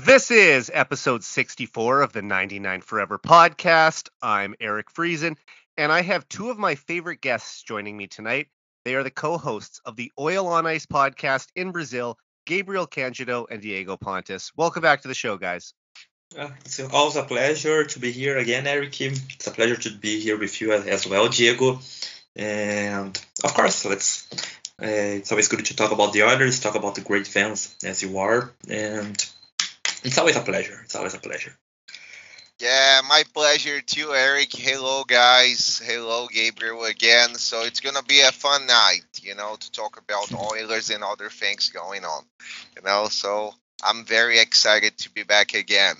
This is episode 64 of the 99 Forever podcast. I'm Eric Friesen, and I have two of my favorite guests joining me tonight. They are the co hosts of the Oil on Ice podcast in Brazil, Gabriel Candido and Diego Pontes. Welcome back to the show, guys. Uh, it's always a pleasure to be here again, Eric. It's a pleasure to be here with you as well, Diego. And of course, let's. Uh, it's always good to talk about the others, talk about the great fans as you are, and it's always a pleasure. It's always a pleasure. Yeah, my pleasure too, Eric. Hello, guys. Hello, Gabriel again. So it's gonna be a fun night, you know, to talk about Oilers and other things going on. You know, so I'm very excited to be back again.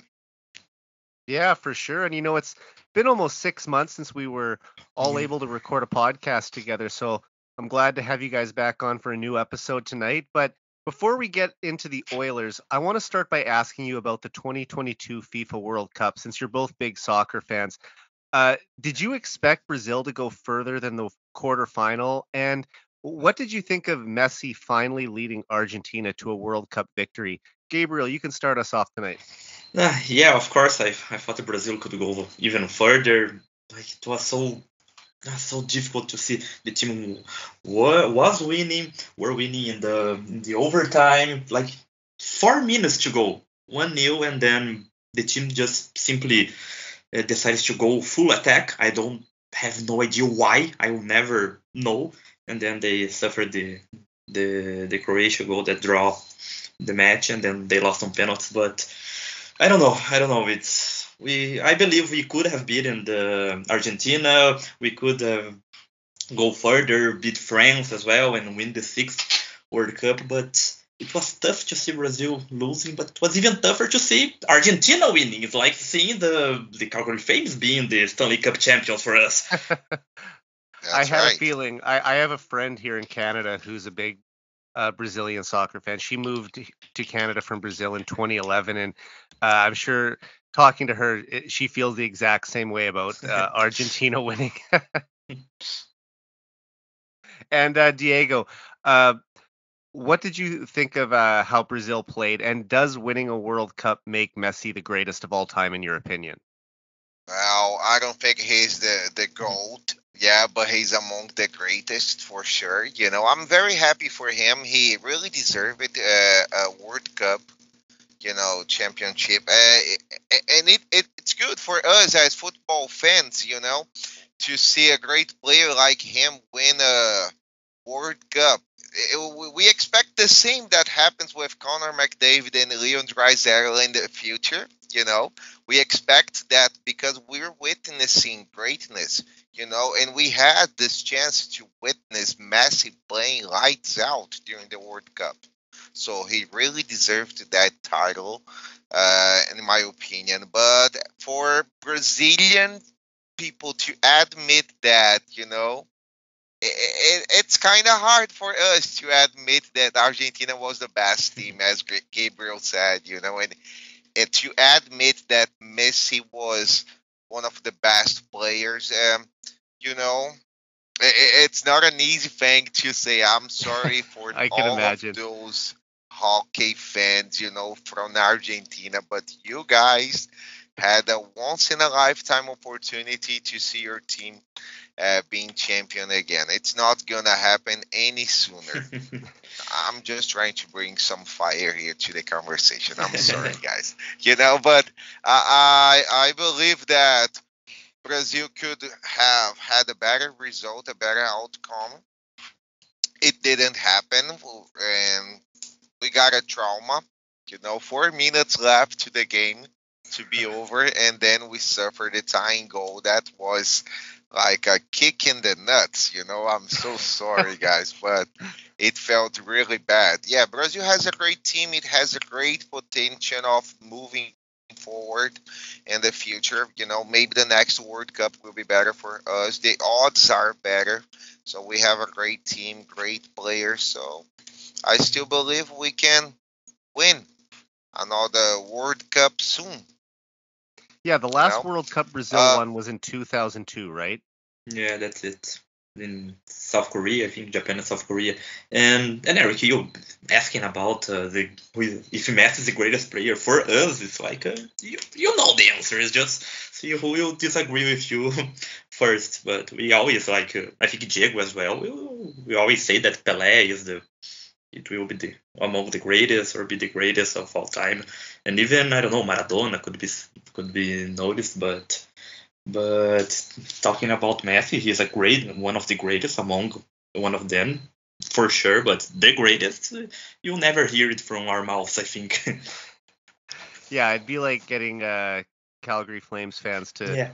Yeah, for sure. And you know, it's been almost six months since we were all Mm-hmm. able to record a podcast together. So I'm glad to have you guys back on for a new episode tonight. But before we get into the Oilers, I want to start by asking you about the 2022 FIFA World Cup since you're both big soccer fans. Uh, did you expect Brazil to go further than the quarterfinal? And what did you think of Messi finally leading Argentina to a World Cup victory? Gabriel, you can start us off tonight. Uh, yeah, of course. I, I thought Brazil could go even further. Like it was so uh, so difficult to see the team wa- was winning, were winning in the in the overtime. Like four minutes to go, one nil, and then the team just simply uh, decides to go full attack. I don't have no idea why. I will never know. And then they suffered the the the Croatia goal that draw the match, and then they lost on penalties. But I don't know. I don't know. It's we. I believe we could have beaten the Argentina. We could have go further, beat France as well, and win the sixth World Cup. But it was tough to see Brazil losing. But it was even tougher to see Argentina winning. It's like seeing the the Calgary Flames being the Stanley Cup champions for us. I have right. a feeling. I, I have a friend here in Canada who's a big uh, Brazilian soccer fan. She moved to Canada from Brazil in 2011, and uh, I'm sure talking to her, it, she feels the exact same way about uh, Argentina winning. and uh, Diego, uh, what did you think of uh, how Brazil played? And does winning a World Cup make Messi the greatest of all time, in your opinion? Well, I don't think he's the the gold. Yeah, but he's among the greatest for sure. You know, I'm very happy for him. He really deserved it, uh, a World Cup, you know, championship. Uh, and it, it it's good for us as football fans, you know, to see a great player like him win a World Cup. It- we- we expect the same that happens with Connor McDavid and Leon Draisaitl in the future. You know, we expect that because we're witnessing greatness, you know, and we had this chance to witness Messi playing lights out during the World Cup. So he really deserved that title, uh, in my opinion. But for Brazilian people to admit that, you know, i i it's kind of hard for us to admit that Argentina was the best team, as Gabriel said, you know, and, and to admit that Messi was one of the best players, um, you know, it's not an easy thing to say. I'm sorry for I can all imagine. of those hockey fans, you know, from Argentina, but you guys had a once in a lifetime opportunity to see your team uh, being champion again. It's not gonna happen any sooner. I'm just trying to bring some fire here to the conversation. I'm sorry, guys. You know, but I I I believe that Brazil could have had a better result, a better outcome. It didn't happen, and got a trauma. You know, four minutes left to the game to be over, and then we suffered a tying goal. That was like a kick in the nuts. You know, I'm so sorry, guys, but it felt really bad. Yeah, Brazil has a great team. It has a great potential of moving forward in the future. You know, maybe the next World Cup will be better for us. The odds are better. So we have a great team, great players. So I still believe we can win another World Cup soon. Yeah, the last know? World Cup Brazil Uh, won was in 2002, right? yeah, that's it. in South Korea, I think Japan and South Korea. And and Eric, you asking about uh, the if Messi is the greatest player for us, it's like uh, you, you know the answer. is just see who will disagree with you first. But we always like uh, I think Diego as well. We, we always say that Pelé is the it will be the among the greatest or be the greatest of all time. And even I don't know Maradona could be could be noticed, but but talking about Messi, he's a great, one of the greatest among one of them, for sure. But the greatest, you'll never hear it from our mouths, I think. yeah, it'd be like getting uh, Calgary Flames fans to yeah.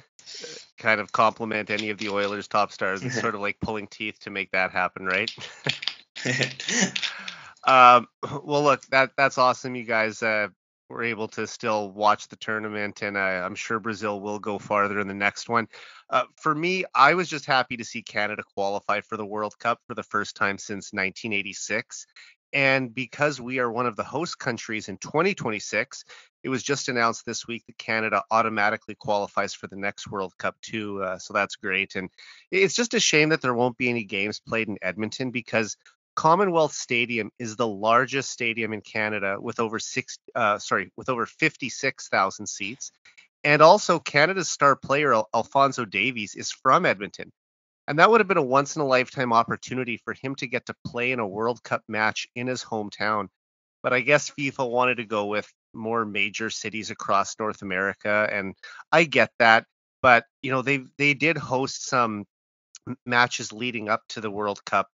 kind of compliment any of the Oilers' top stars. It's sort of like pulling teeth to make that happen, right? um, well, look, that that's awesome, you guys. Uh, were able to still watch the tournament, and I, am sure Brazil will go farther in the next one. Uh, for me, I was just happy to see Canada qualify for the World Cup for the first time since 1986. And because we are one of the host countries in 2026, it was just announced this week that Canada automatically qualifies for the next World Cup too. Uh, so that's great. And it's just a shame that there won't be any games played in Edmonton because Commonwealth Stadium is the largest stadium in Canada with over six, uh, sorry, with over 56,000 seats. And also, Canada's star player Alfonso Davies is from Edmonton, and that would have been a once in a lifetime opportunity for him to get to play in a World Cup match in his hometown. But I guess FIFA wanted to go with more major cities across North America, and I get that. But you know, they they did host some matches leading up to the World Cup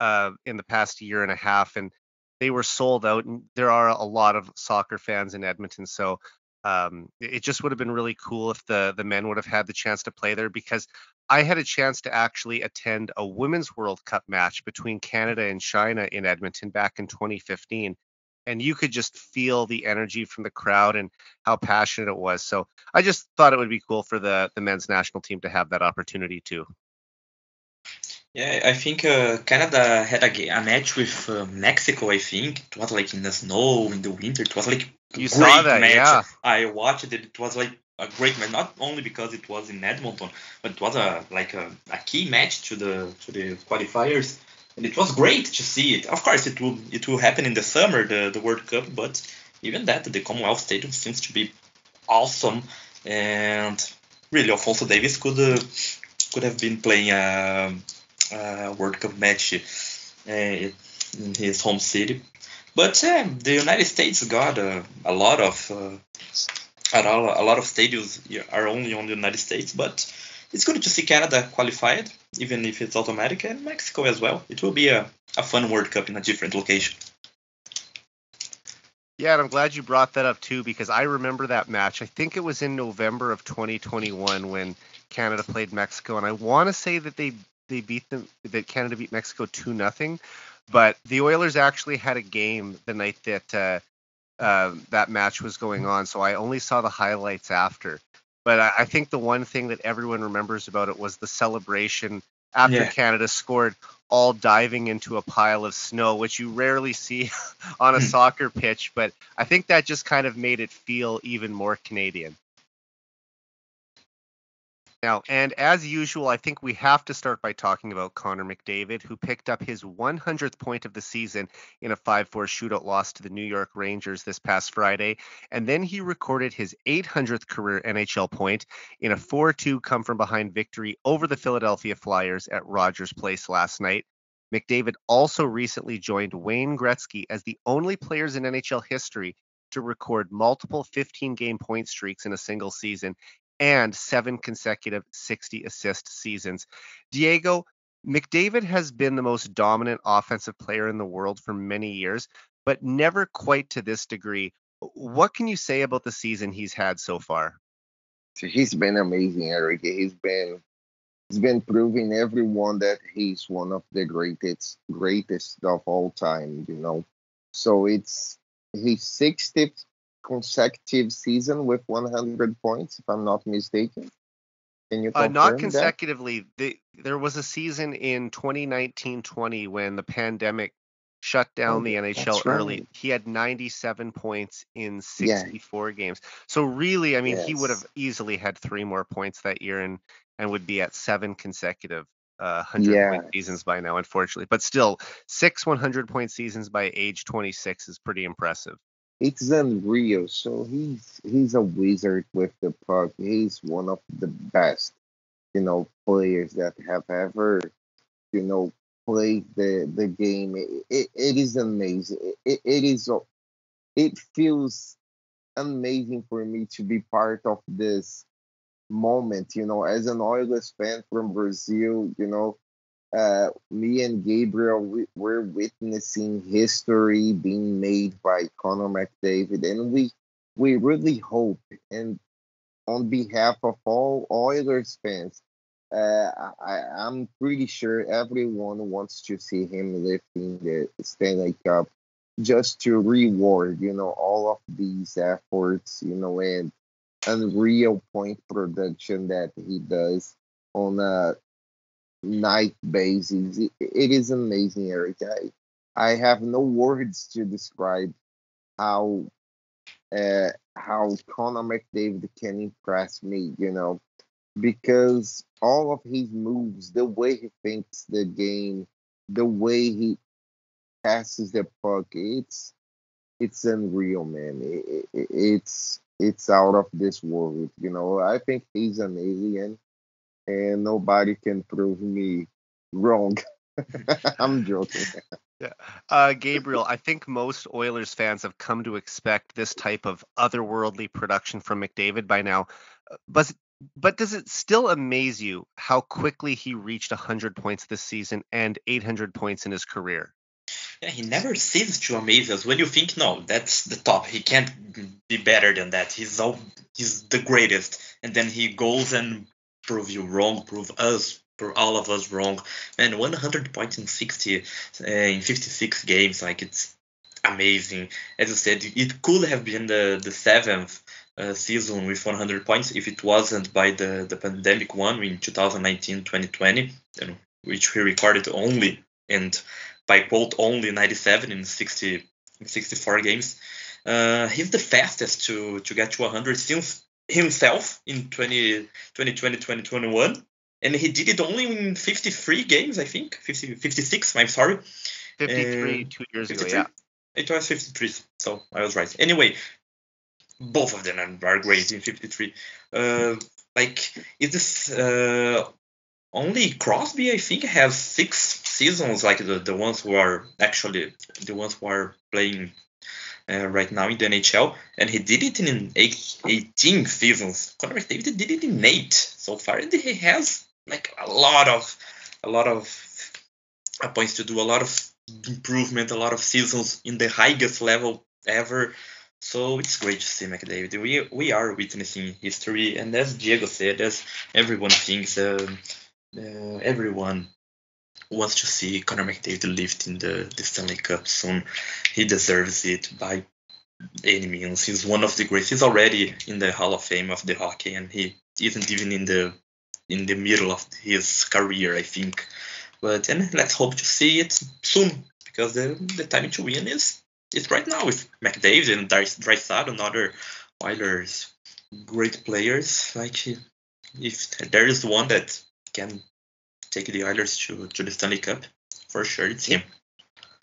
uh, in the past year and a half, and they were sold out. And there are a lot of soccer fans in Edmonton, so um, it just would have been really cool if the the men would have had the chance to play there because I had a chance to actually attend a women's World Cup match between Canada and China in Edmonton back in 2015 and you could just feel the energy from the crowd and how passionate it was. So I just thought it would be cool for the the men's national team to have that opportunity too. Yeah, I think uh, Canada had a, a match with uh, Mexico. I think it was like in the snow in the winter. It was like you saw that, match. yeah. I watched it. It was like a great match, not only because it was in Edmonton, but it was a like a, a key match to the to the qualifiers, and it was great to see it. Of course, it will it will happen in the summer, the the World Cup, but even that, the Commonwealth Stadium seems to be awesome, and really, Alfonso Davies could uh, could have been playing. Um, uh, World Cup match uh, in his home city. But uh, the United States got uh, a lot of a lot of stadiums are only on the United States, but it's good to see Canada qualified, even if it's automatic, and Mexico as well. It will be a, a fun World Cup in a different location. Yeah, and I'm glad you brought that up too because I remember that match. I think it was in November of 2021 when Canada played Mexico, and I want to say that they they beat them that Canada beat Mexico two nothing, but the Oilers actually had a game the night that uh, uh, that match was going on, so I only saw the highlights after. But I, I, think the one thing that everyone remembers about it was the celebration after yeah. Canada scored, all diving into a pile of snow, which you rarely see on a hmm. soccer pitch. But I think that just kind of made it feel even more Canadian. Now, and as usual, I think we have to start by talking about Connor McDavid, who picked up his 100th point of the season in a 5 4 shootout loss to the New York Rangers this past Friday. And then he recorded his 800th career NHL point in a 4 2 come from behind victory over the Philadelphia Flyers at Rogers Place last night. McDavid also recently joined Wayne Gretzky as the only players in NHL history to record multiple 15 game point streaks in a single season and seven consecutive 60 assist seasons. Diego, McDavid has been the most dominant offensive player in the world for many years, but never quite to this degree. What can you say about the season he's had so far? He's been amazing, Eric. He's been he's been proving everyone that he's one of the greatest greatest of all time, you know. So it's his 60th consecutive season with 100 points, if I'm not mistaken. Can you uh, not consecutively. The, there was a season in 2019-20 when the pandemic shut down oh, the NHL early. Right. He had 97 points in 64 yeah. games. So really, I mean, yes. he would have easily had three more points that year and and would be at seven consecutive uh, 100 yeah. point seasons by now, unfortunately. But still, six 100 point seasons by age 26 is pretty impressive. It's unreal. So he's he's a wizard with the puck. He's one of the best, you know, players that have ever, you know, played the the game. It, it, it is amazing. It, it is. It feels amazing for me to be part of this moment, you know, as an Oilers fan from Brazil, you know, uh, me and Gabriel, we, we're witnessing history being made by Connor McDavid, and we we really hope, and on behalf of all Oilers fans, uh, I, I'm pretty sure everyone wants to see him lifting the Stanley Cup just to reward, you know, all of these efforts, you know, and unreal point production that he does on a night basis. It, is amazing, Eric. I, I have no words to describe how uh, how Connor McDavid can impress me, you know, because all of his moves, the way he thinks the game, the way he passes the puck, it's it's unreal, man. It, it, it's it's out of this world. You know, I think he's an alien, and nobody can prove me wrong. I'm joking. Yeah. Uh, Gabriel, I think most Oilers fans have come to expect this type of otherworldly production from McDavid by now. Uh, but but does it still amaze you how quickly he reached 100 points this season and 800 points in his career? Yeah, he never ceases to amaze us. When you think, no, that's the top. He can't be better than that. He's all, he's the greatest. And then he goes and prove you wrong, prove us, prove all of us wrong. Man, 100 points in 60, uh, in 56 games, like it's amazing. As I said, it could have been the the seventh uh, season with 100 points if it wasn't by the the pandemic one in 2019-2020, you know, which we recorded only and by quote only 97 in 60 64 games. Uh, he's the fastest to to get to 100 since himself in 20, 2020 2021 and he did it only in 53 games i think. 50, 56 i'm sorry. 53 uh, two years 53? ago yeah. It was 53 so i was right. Anyway both of them are great in 53 uh, like is this uh, only crosby i think has six seasons, like the, the ones who are actually the ones who are playing uh, right now in the NHL, and he did it in 18 seasons. Connor McDavid did it in eight so far, and he has like a lot of a lot of uh, points to do, a lot of improvement, a lot of seasons in the highest level ever. So it's great to see McDavid. We we are witnessing history, and as Diego said, as everyone thinks, uh, uh, everyone wants to see Connor McDavid lifting the, the Stanley Cup soon. He deserves it by any means. He's one of the greats. He's already in the Hall of Fame of the hockey, and he isn't even in the in the middle of his career, I think. But and let's hope to see it soon because the the time to win is is right now with McDavid and Draisaitl and other Oilers great players. Like if there is one that can take the Oilers to, to the Stanley Cup. For sure, it's him.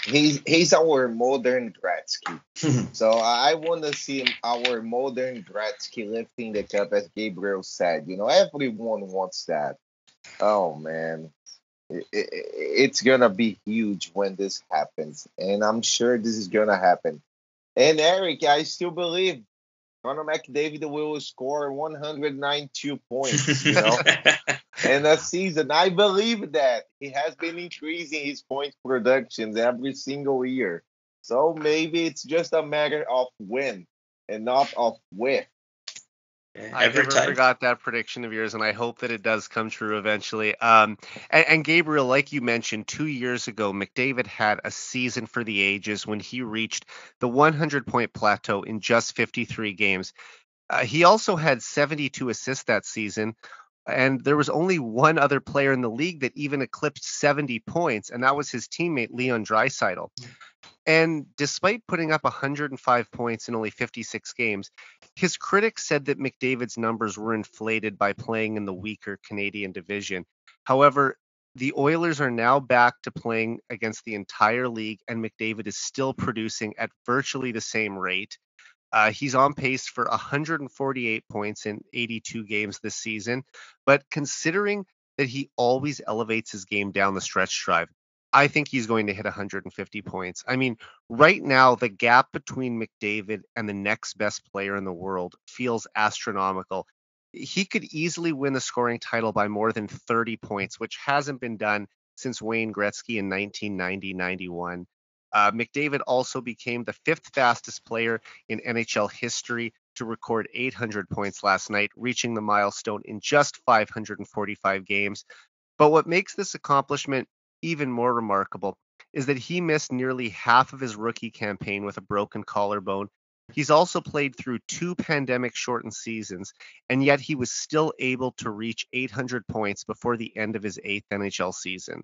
He's he's our modern Gretzky. so I want to see our modern Gretzky lifting the cup, as Gabriel said. You know, everyone wants that. Oh man, it, it, it's gonna be huge when this happens, and I'm sure this is gonna happen. And Eric, I still believe Connor McDavid will score 192 points, you know, in a season. I believe that he has been increasing his points productions every single year. So maybe it's just a matter of when and not of with. I never time. forgot that prediction of yours, and I hope that it does come true eventually. Um, and, and, Gabriel, like you mentioned, two years ago, McDavid had a season for the ages when he reached the 100 point plateau in just 53 games. Uh, he also had 72 assists that season, and there was only one other player in the league that even eclipsed 70 points, and that was his teammate Leon Draisaitl. Hmm. And despite putting up 105 points in only 56 games, his critics said that McDavid's numbers were inflated by playing in the weaker Canadian division. However, the Oilers are now back to playing against the entire league, and McDavid is still producing at virtually the same rate. Uh, he's on pace for 148 points in 82 games this season. But considering that he always elevates his game down the stretch drive, I think he's going to hit 150 points. I mean, right now, the gap between McDavid and the next best player in the world feels astronomical he could easily win the scoring title by more than 30 points, which hasn't been done since Wayne Gretzky in 1990 91. Uh, McDavid also became the fifth fastest player in NHL history to record 800 points last night, reaching the milestone in just 545 games. But what makes this accomplishment even more remarkable is that he missed nearly half of his rookie campaign with a broken collarbone He's also played through two pandemic shortened seasons, and yet he was still able to reach 800 points before the end of his eighth NHL season.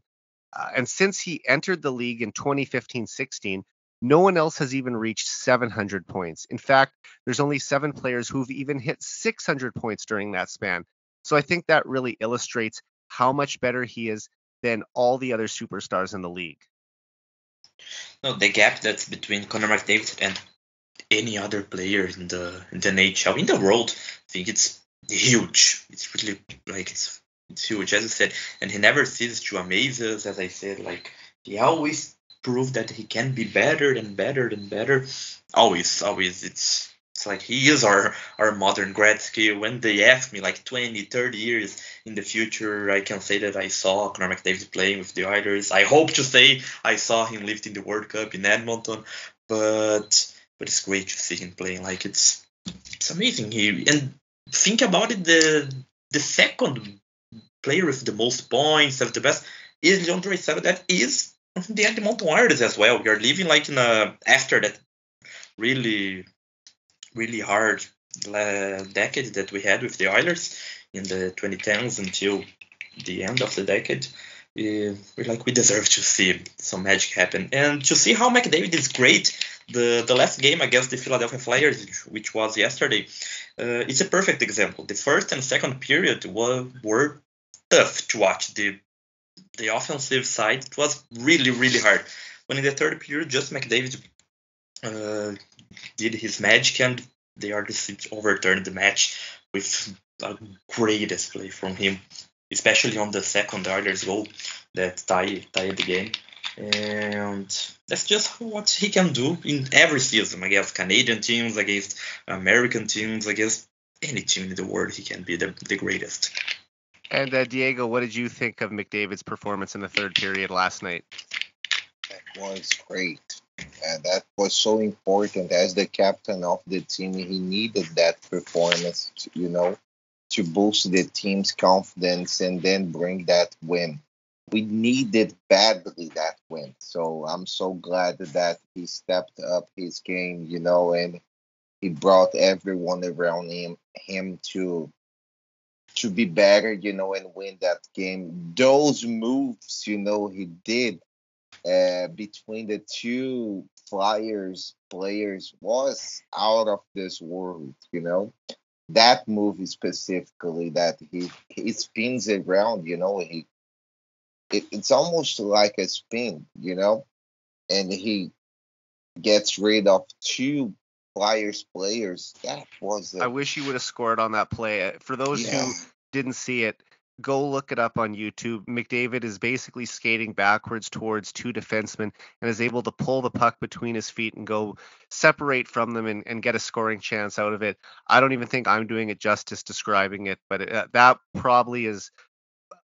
Uh, and since he entered the league in 2015 16, no one else has even reached 700 points. In fact, there's only seven players who've even hit 600 points during that span. So I think that really illustrates how much better he is than all the other superstars in the league. No, the gap that's between Connor McDavid and any other player in the in the NHL in the world. I think it's huge. It's really like it's as I said. And he never ceases to amaze us, as I said. Like he always proved that he can be better and better and better. Always, always. It's it's like he is our our modern Gretzky. When they ask me like 20, 30 years in the future, I can say that I saw Connor McDavid playing with the Oilers. I hope to say I saw him lifting the World Cup in Edmonton, but but it's great to see him playing. Like it's it's amazing. He and think about it, the the second player with the most points, of the best, is Leon Draisaitl. That is the Edmonton Oilers as well. We are living like in a after that really really hard decade that we had with the Oilers in the 2010s until the end of the decade. We like we deserve to see some magic happen and to see how McDavid is great the the last game against the Philadelphia Flyers, which was yesterday, uh, it's a perfect example. The first and second period were were tough to watch. The the offensive side it was really really hard. When in the third period, just McDavid uh, did his magic and the are overturned the match with a great display from him, especially on the second Oilers goal that tied tied the game and that's just what he can do in every season against Canadian teams, against American teams, against any team in the world. He can be the, the greatest. And uh, Diego, what did you think of McDavid's performance in the third period last night? That was great. And that was so important as the captain of the team. He needed that performance, to, you know, to boost the team's confidence and then bring that win we needed badly that win. So I'm so glad that he stepped up his game, you know, and he brought everyone around him him to to be better, you know, and win that game. Those moves, you know, he did uh, between the two Flyers players was out of this world, you know. That movie specifically that he he spins around, you know, he it, it's almost like a spin, you know, and he gets rid of two Flyers players. That was. A, I wish you would have scored on that play. Uh, for those yeah. who didn't see it, go look it up on YouTube. McDavid is basically skating backwards towards two defensemen and is able to pull the puck between his feet and go separate from them and, and get a scoring chance out of it. I don't even think I'm doing it justice describing it, but it, uh, that probably is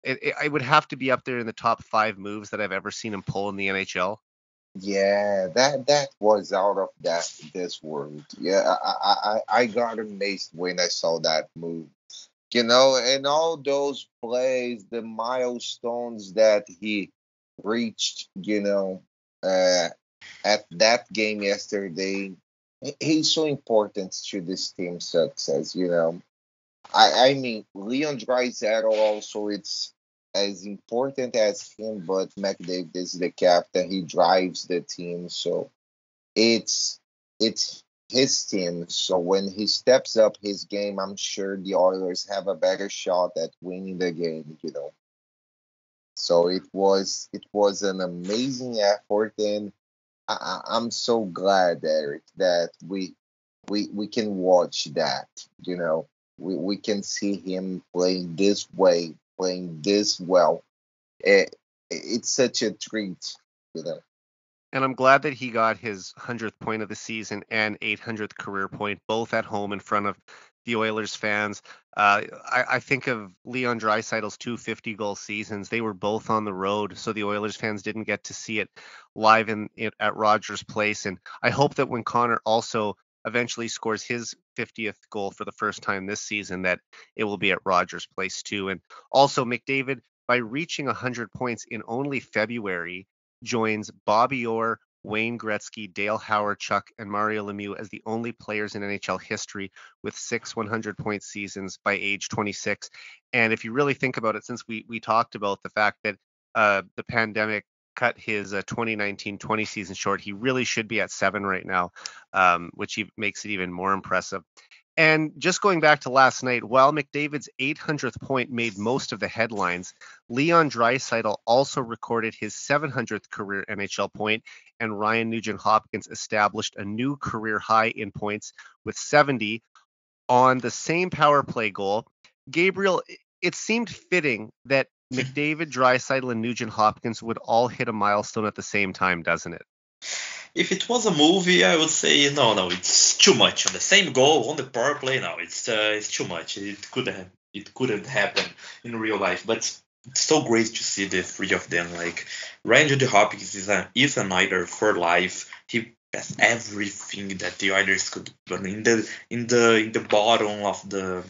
it, it, it would have to be up there in the top five moves that I've ever seen him pull in the NHL. Yeah, that that was out of that this world. Yeah, I, I I got amazed when I saw that move. You know, and all those plays, the milestones that he reached, you know, uh, at that game yesterday, he's so important to this team's success. You know, I, I mean, Leon Draisaitl also it's as important as him, but McDavid is the captain. He drives the team, so it's it's his team. So when he steps up his game, I'm sure the Oilers have a better shot at winning the game. You know. So it was it was an amazing effort, and I, I'm so glad, Eric, that we we we can watch that. You know, we we can see him playing this way, playing this well. It, it's such a treat, you know. And I'm glad that he got his 100th point of the season and 800th career point, both at home in front of the Oilers fans. Uh, I, I, think of Leon Draisaitl's two 50 goal seasons. They were both on the road, so the Oilers fans didn't get to see it live in, in at Rogers Place. And I hope that when Connor also eventually scores his 50th goal for the first time this season, that it will be at Rogers Place too. And also McDavid, by reaching 100 points in only February, joins Bobby Orr, Wayne Gretzky, Dale Hawerchuk, and Mario Lemieux as the only players in NHL history with six 100 point seasons by age 26. And if you really think about it, since we we talked about the fact that uh, the pandemic cut his 2019-20 uh, season short, he really should be at seven right now, um, which makes it even more impressive. And just going back to last night, while McDavid's 800th point made most of the headlines, Leon Draisaitl also recorded his 700th career NHL point, and Ryan Nugent Hopkins established a new career high in points with 70 on the same power play goal. Gabriel, it seemed fitting that McDavid, Draisaitl, and Nugent Hopkins would all hit a milestone at the same time, doesn't it? if it was a movie, I would say no, no, it's too much. On the same goal on the power play, no, it's uh, it's too much. It could have it couldn't happen in real life, but it's so great to see the three of them. Like Ryan Nugent Hopkins is a is an Oiler for life. He has everything that the Oilers could, but in the in the in the bottom of the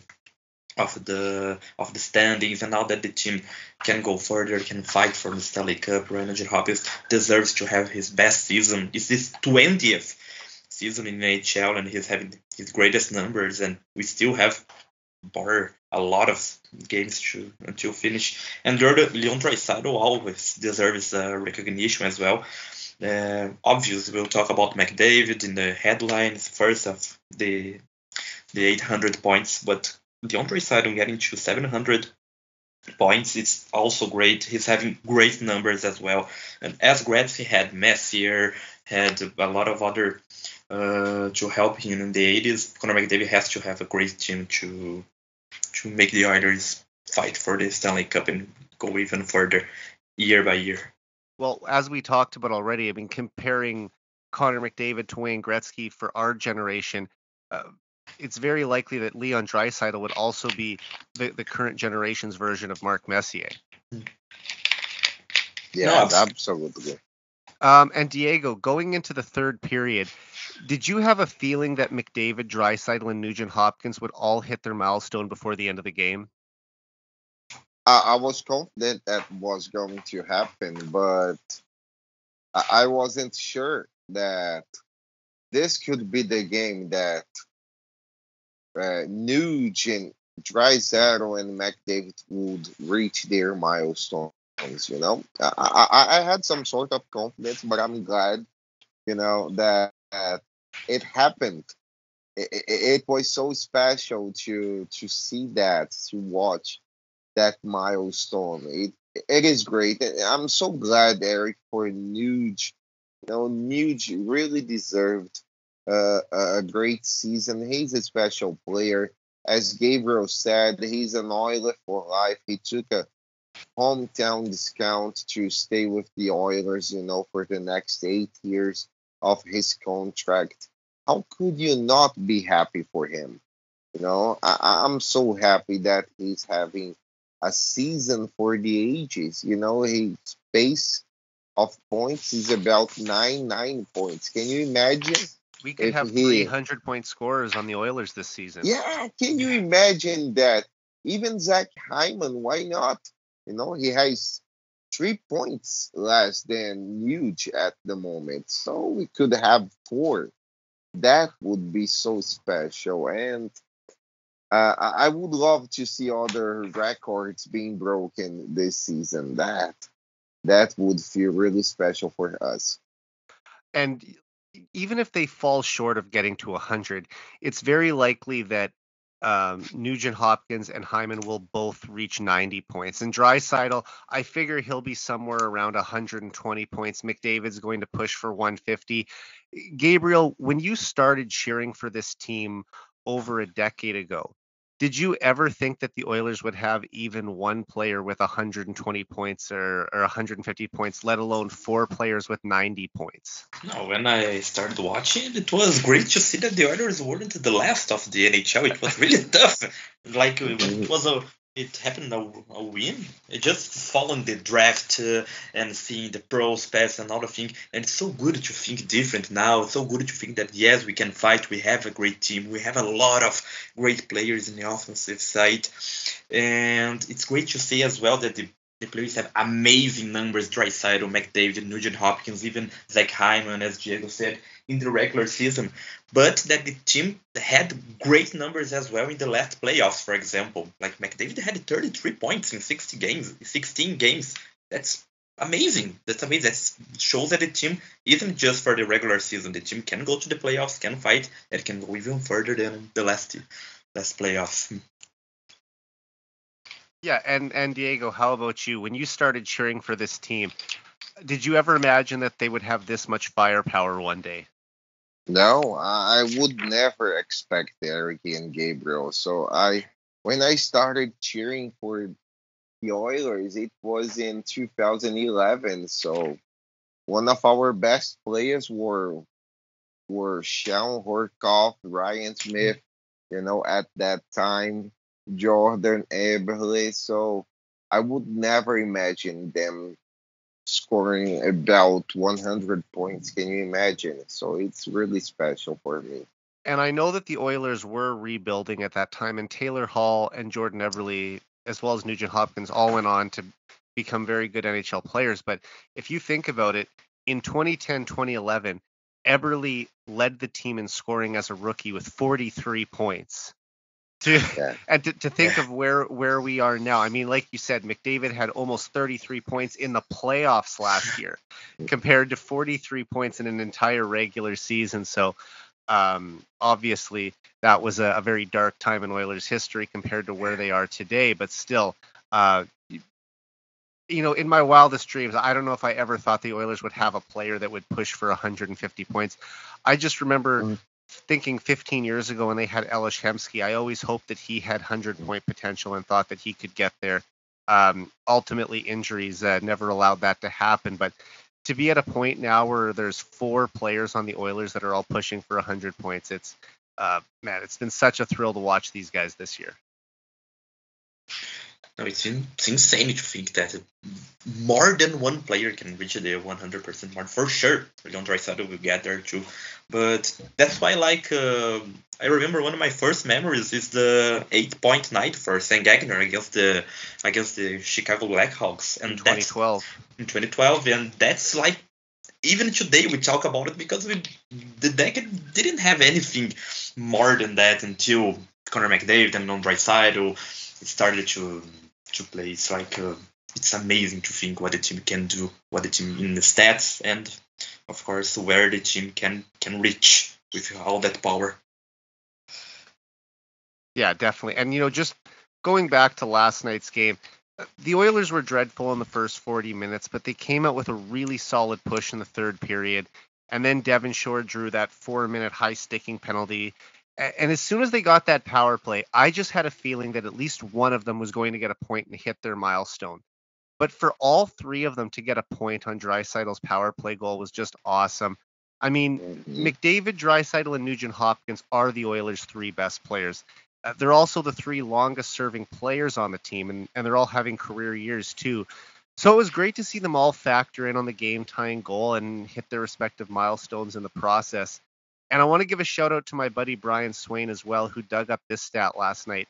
of the of the standings, and now that the team can go further, can fight for the Stanley Cup, Ryan Hopkins deserves to have his best season. It's his 20th season in NHL, and he's having his greatest numbers, and we still have bar a lot of games to until finish. And Leon Draisaitl always deserves uh, recognition as well. Uh, obviously, we'll talk about McDavid in the headlines first of the the 800 points, but Leon Draisaitl getting to 700 points, is also great. He's having great numbers as well. And as Gretzky had Messier, had a lot of other uh, to help him in the 80s, Connor McDavid has to have a great team to to make the Oilers fight for the Stanley Cup and go even further year by year. Well, as we talked about already, I mean, comparing Connor McDavid to Wayne Gretzky for our generation, uh, it's very likely that Leon Draisaitl would also be the, the current generation's version of Mark Messier. Yeah, no, absolutely. Um, and Diego, going into the third period, did you have a feeling that McDavid, Draisaitl, and Nugent Hopkins would all hit their milestone before the end of the game? I, I was confident that was going to happen, but I, I wasn't sure that this could be the game that uh, Nuge and Draisaitl and McDavid would reach their milestones. You know, I, I, I had some sort of confidence, but I'm glad, you know, that, that it happened. It, it, it, was so special to to see that, to watch that milestone. It it is great. I'm so glad, Eric, for Nuge. You know, Nuge really deserved uh, a great season. He's a special player. As Gabriel said, he's an Oiler for life. He took a hometown discount to stay with the Oilers, you know, for the next eight years of his contract. How could you not be happy for him? You know, I, I'm so happy that he's having a season for the ages. You know, his base of points is about nine nine points. Can you imagine? We could have he, 300 point scorers on the Oilers this season. Yeah, can you imagine that? Even Zach Hyman, why not? You know, he has three points less than Nuge at the moment. So we could have four. That would be so special. And uh, I would love to see other records being broken this season. That that would feel really special for us. And even if they fall short of getting to 100, it's very likely that um, Nugent Hopkins and Hyman will both reach 90 points. And Draisaitl, I figure he'll be somewhere around 120 points. McDavid's going to push for 150. Gabriel, when you started cheering for this team over a decade ago, did you ever think that the Oilers would have even one player with 120 points or, or 150 points, let alone four players with 90 points? No, when I started watching, it was great to see that the Oilers weren't the last of the NHL. It was really tough. Like it mm-hmm. was a it happened a, a win. It just following the draft uh, and seeing the prospects and the thing. And it's so good to think different now. It's so good to think that yes, we can fight. We have a great team. We have a lot of great players in the offensive side, and it's great to see as well that the the players have amazing numbers. Draisaitl, McDavid, Nugent Hopkins, even Zach Hyman, as Diego said, in the regular season. But that the team had great numbers as well in the last playoffs, for example. Like McDavid had 33 points in 60 games, 16 games. That's amazing. That's amazing. That shows that the team isn't just for the regular season. The team can go to the playoffs, can fight, and can go even further than the last last playoffs. Yeah, and and Diego, how about you? When you started cheering for this team, did you ever imagine that they would have this much firepower one day? No, I would never expect Eric and Gabriel. So I, when I started cheering for the Oilers, it was in 2011. So one of our best players were were Shawn Horcoff, Ryan Smyth, You know, at that time, Jordan Eberle. So I would never imagine them scoring about 100 points. Can you imagine? So it's really special for me. And I know that the Oilers were rebuilding at that time, and Taylor Hall and Jordan Eberle, as well as Nugent Hopkins, all went on to become very good NHL players. But if you think about it, in 2010 2011, Eberle led the team in scoring as a rookie with 43 points to yeah. and to, to think yeah. of where where we are now i mean like you said mcdavid had almost 33 points in the playoffs last year compared to 43 points in an entire regular season so um, obviously that was a, a, very dark time in oilers history compared to where they are today but still uh, you know in my wildest dreams i don't know if i ever thought the oilers would have a player that would push for 150 points i just remember mm thinking 15 years ago when they had Ales Hemsky, I always hoped that he had 100 mm. point potential and thought that he could get there. Um, ultimately, injuries uh, never allowed that to happen. But to be at a point now where there's four players on the Oilers that are all pushing for 100 points, it's uh, man, it's been such a thrill to watch these guys this year. It's, in, it's insane to think that more than one player can reach the 100% mark for sure. Leon Draisaitl will get there too, but that's why like uh, I remember one of my first memories is the eight point night for Sam Gagner against the against the Chicago Blackhawks and in 2012 in 2012 and that's like even today we talk about it because we the decade didn't have anything more than that until Connor McDavid and Leon Draisaitl started to to play. It's like uh, it's amazing to think what the team can do, what the team in the stats, and of course where the team can can reach with all that power. Yeah, definitely. And you know, just going back to last night's game, the Oilers were dreadful in the first 40 minutes, but they came out with a really solid push in the third period. And then Devin Shore drew that four minute high sticking penalty and as soon as they got that power play, I just had a feeling that at least one of them was going to get a point and hit their milestone. But for all three of them to get a point on Draisaitl's power play goal was just awesome. I mean, mm-hmm. McDavid, Draisaitl, and Nugent Hopkins are the Oilers' three best players. Uh, they're also the three longest serving players on the team, and, and they're all having career years too. So it was great to see them all factor in on the game tying goal and hit their respective milestones in the process. And I want to give a shout out to my buddy Brian Swain as well, who dug up this stat last night.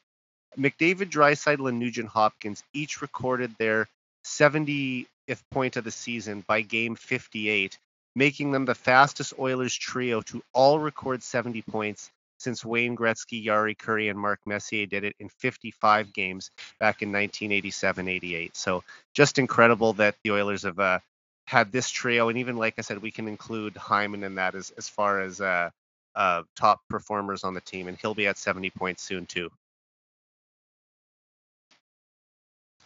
McDavid, Draisaitl, and Nugent Hopkins each recorded their 70th point of the season by game 58, making them the fastest Oilers trio to all record 70 points since Wayne Gretzky, Jari Kurri, and Mark Messier did it in 55 games back in 1987-88. So just incredible that the Oilers have uh, had this trio, and even like I said, we can include Hyman in that as as far as uh, uh, top performers on the team, and he'll be at 70 points soon too.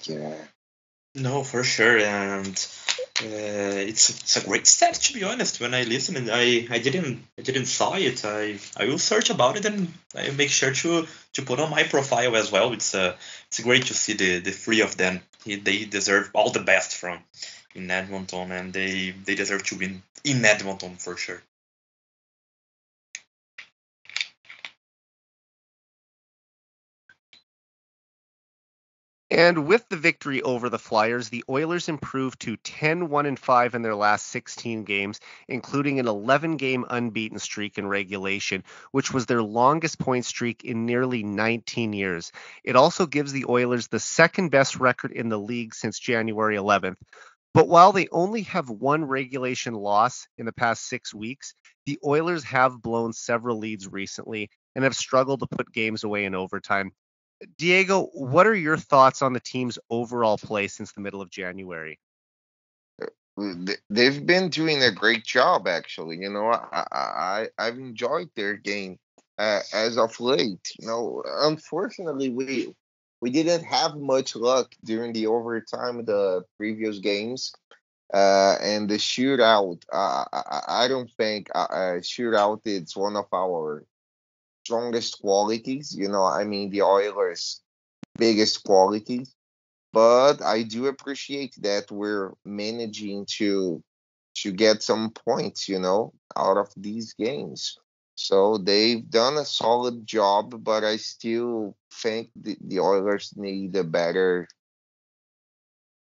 Yeah. No, for sure, and uh, it's it's a great stat to be honest. When I listen and I, I didn't I didn't saw it. I, I will search about it and I make sure to to put on my profile as well. It's uh it's great to see the the three of them. They deserve all the best from in Edmonton, and they they deserve to win in Edmonton for sure. And with the victory over the Flyers, the Oilers improved to 10 1 and 5 in their last 16 games, including an 11 game unbeaten streak in regulation, which was their longest point streak in nearly 19 years. It also gives the Oilers the second best record in the league since January 11th. But while they only have one regulation loss in the past six weeks, the Oilers have blown several leads recently and have struggled to put games away in overtime. Diego, what are your thoughts on the team's overall play since the middle of January? They've been doing a great job, actually. You know, I, I I've enjoyed their game uh, as of late. You know, unfortunately, we we didn't have much luck during the overtime of the previous games. Uh, and the shootout, uh, I, I don't think uh, uh shootout is one of our strongest qualities. You know, I mean, the Oilers' biggest qualities. But I do appreciate that we're managing to to get some points, you know, out of these games. So they've done a solid job, but I still think the, the Oilers need a better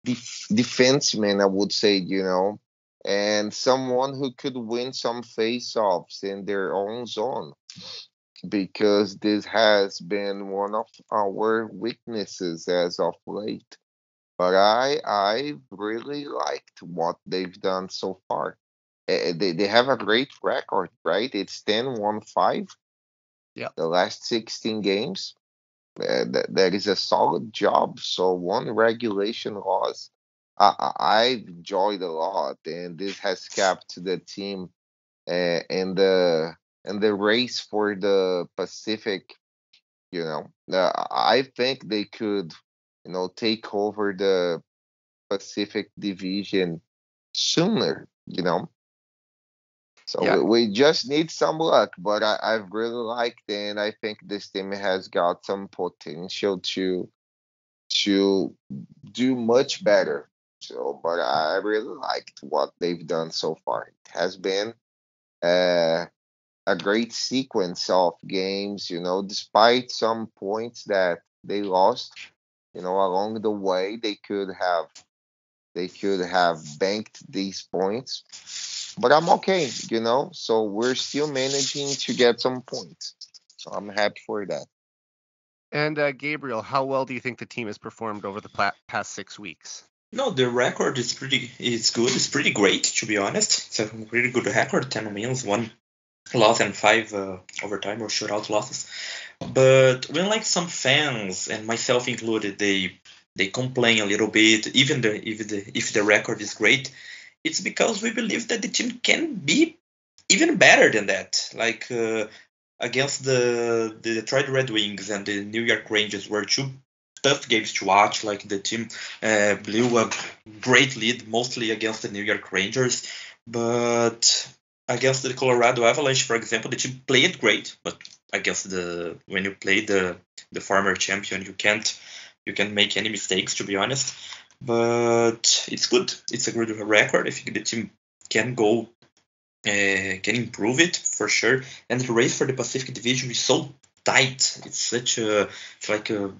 def- defenseman, I would say, you know, and someone who could win some face-offs in their own zone because this has been one of our weaknesses as of late. But I I really liked what they've done so far. Uh, they they have a great record, right? It's 10-1-5. Yeah. The last 16 games. Uh, that, that is a solid job. So one regulation loss I, I enjoyed a lot, and this has kept the team uh, in the in the race for the Pacific, you know, uh, I think they could, you know, take over the Pacific Division sooner, you know. So yeah. we, we, just need some luck, but I, I've really liked it, and I think this team has got some potential to to do much better. So, but I really liked what they've done so far. It has been uh, a great sequence of games, you know, despite some points that they lost, you know, along the way they could have they could have banked these points. But I'm okay, you know. So we're still managing to get some points. So I'm happy for that. And uh, Gabriel, how well do you think the team has performed over the past six weeks? No, the record is pretty. It's good. It's pretty great, to be honest. It's a really good record. Ten wins, one loss and five uh, overtime or shootout losses. But when like some fans and myself included, they they complain a little bit, even the, if the if the record is great, it's because we believe that the team can be even better than that. Like uh, against the the Detroit Red Wings and the New York Rangers were two tough games to watch. Like the team uh, blew a great lead, mostly against the New York Rangers, but against the Colorado Avalanche, for example, the team played great, but against the when you play the the former champion, you can't you can't make any mistakes, to be honest. But it's good. It's a good record. I think the team can go, uh, can improve it for sure. And the race for the Pacific Division is so tight. It's such a it's like a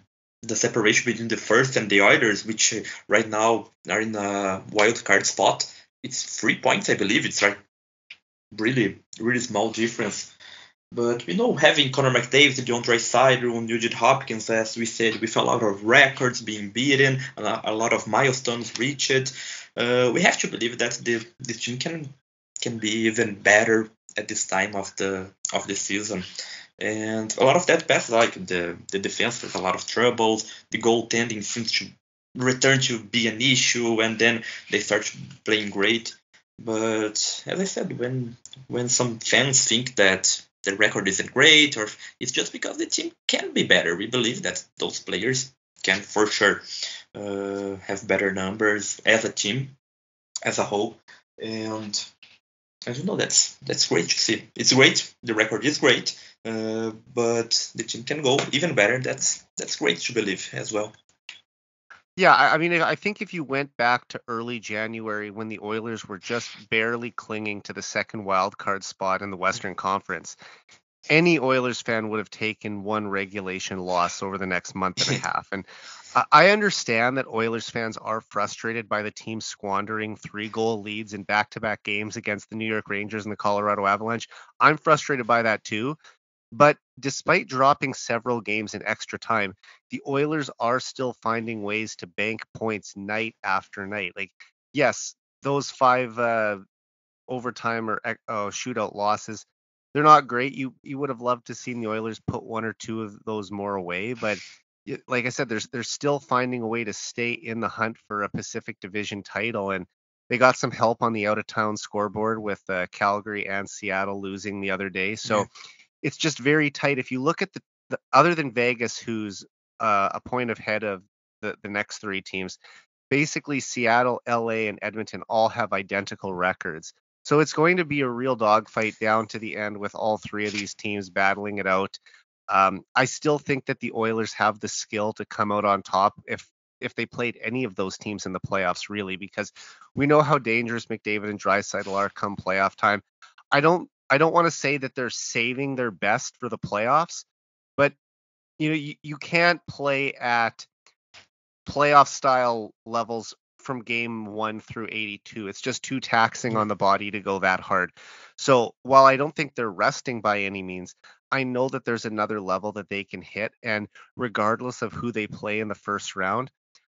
the separation between the first and the others, which uh, right now are in a wild card spot. It's three points, I believe. It's like really, really small difference. But we know having Connor McDavid, John Draisaitl, Nugent Hopkins, as we said, with a lot of records being beaten, a lot of milestones reached, uh, we have to believe that the, the team can can be even better at this time of the of the season. And a lot of that pass, like the the defense has a lot of troubles. The goaltending seems to return to be an issue, and then they start playing great. But as I said, when when some fans think that the record isn't great or it's just because the team can be better, we believe that those players can for sure. uh, have better numbers as a team, as a whole, and I don't know. That's that's great to see. It's great. The record is great, uh, but the team can go even better. That's that's great to believe as well. Yeah, I, mean, I think if you went back to early January when the Oilers were just barely clinging to the second wild card spot in the Western Conference, any Oilers fan would have taken one regulation loss over the next month and a half. And I understand that Oilers fans are frustrated by the team squandering three goal leads in back to back games against the New York Rangers and the Colorado Avalanche. I'm frustrated by that too. But despite dropping several games in extra time, the Oilers are still finding ways to bank points night after night. Like, yes, those five uh, overtime or uh, shootout losses, they're not great. You you would have loved to seen the Oilers put one or two of those more away, but like I said, there's they're still finding a way to stay in the hunt for a Pacific Division title, and they got some help on the out of town scoreboard with uh, Calgary and Seattle losing the other day. So yeah. It's just very tight. If you look at the, the other than Vegas, who's uh, a point ahead of the the next three teams, basically Seattle, LA, and Edmonton all have identical records. So it's going to be a real dogfight down to the end with all three of these teams battling it out. Um, I still think that the Oilers have the skill to come out on top if if they played any of those teams in the playoffs, really, because we know how dangerous McDavid and Draisaitl are come playoff time. I don't I don't want to say that they're saving their best for the playoffs, but you know you, you can't play at playoff style levels from game one through 82. It's just too taxing on the body to go that hard. So while I don't think they're resting by any means, I know that there's another level that they can hit, and regardless of who they play in the first round,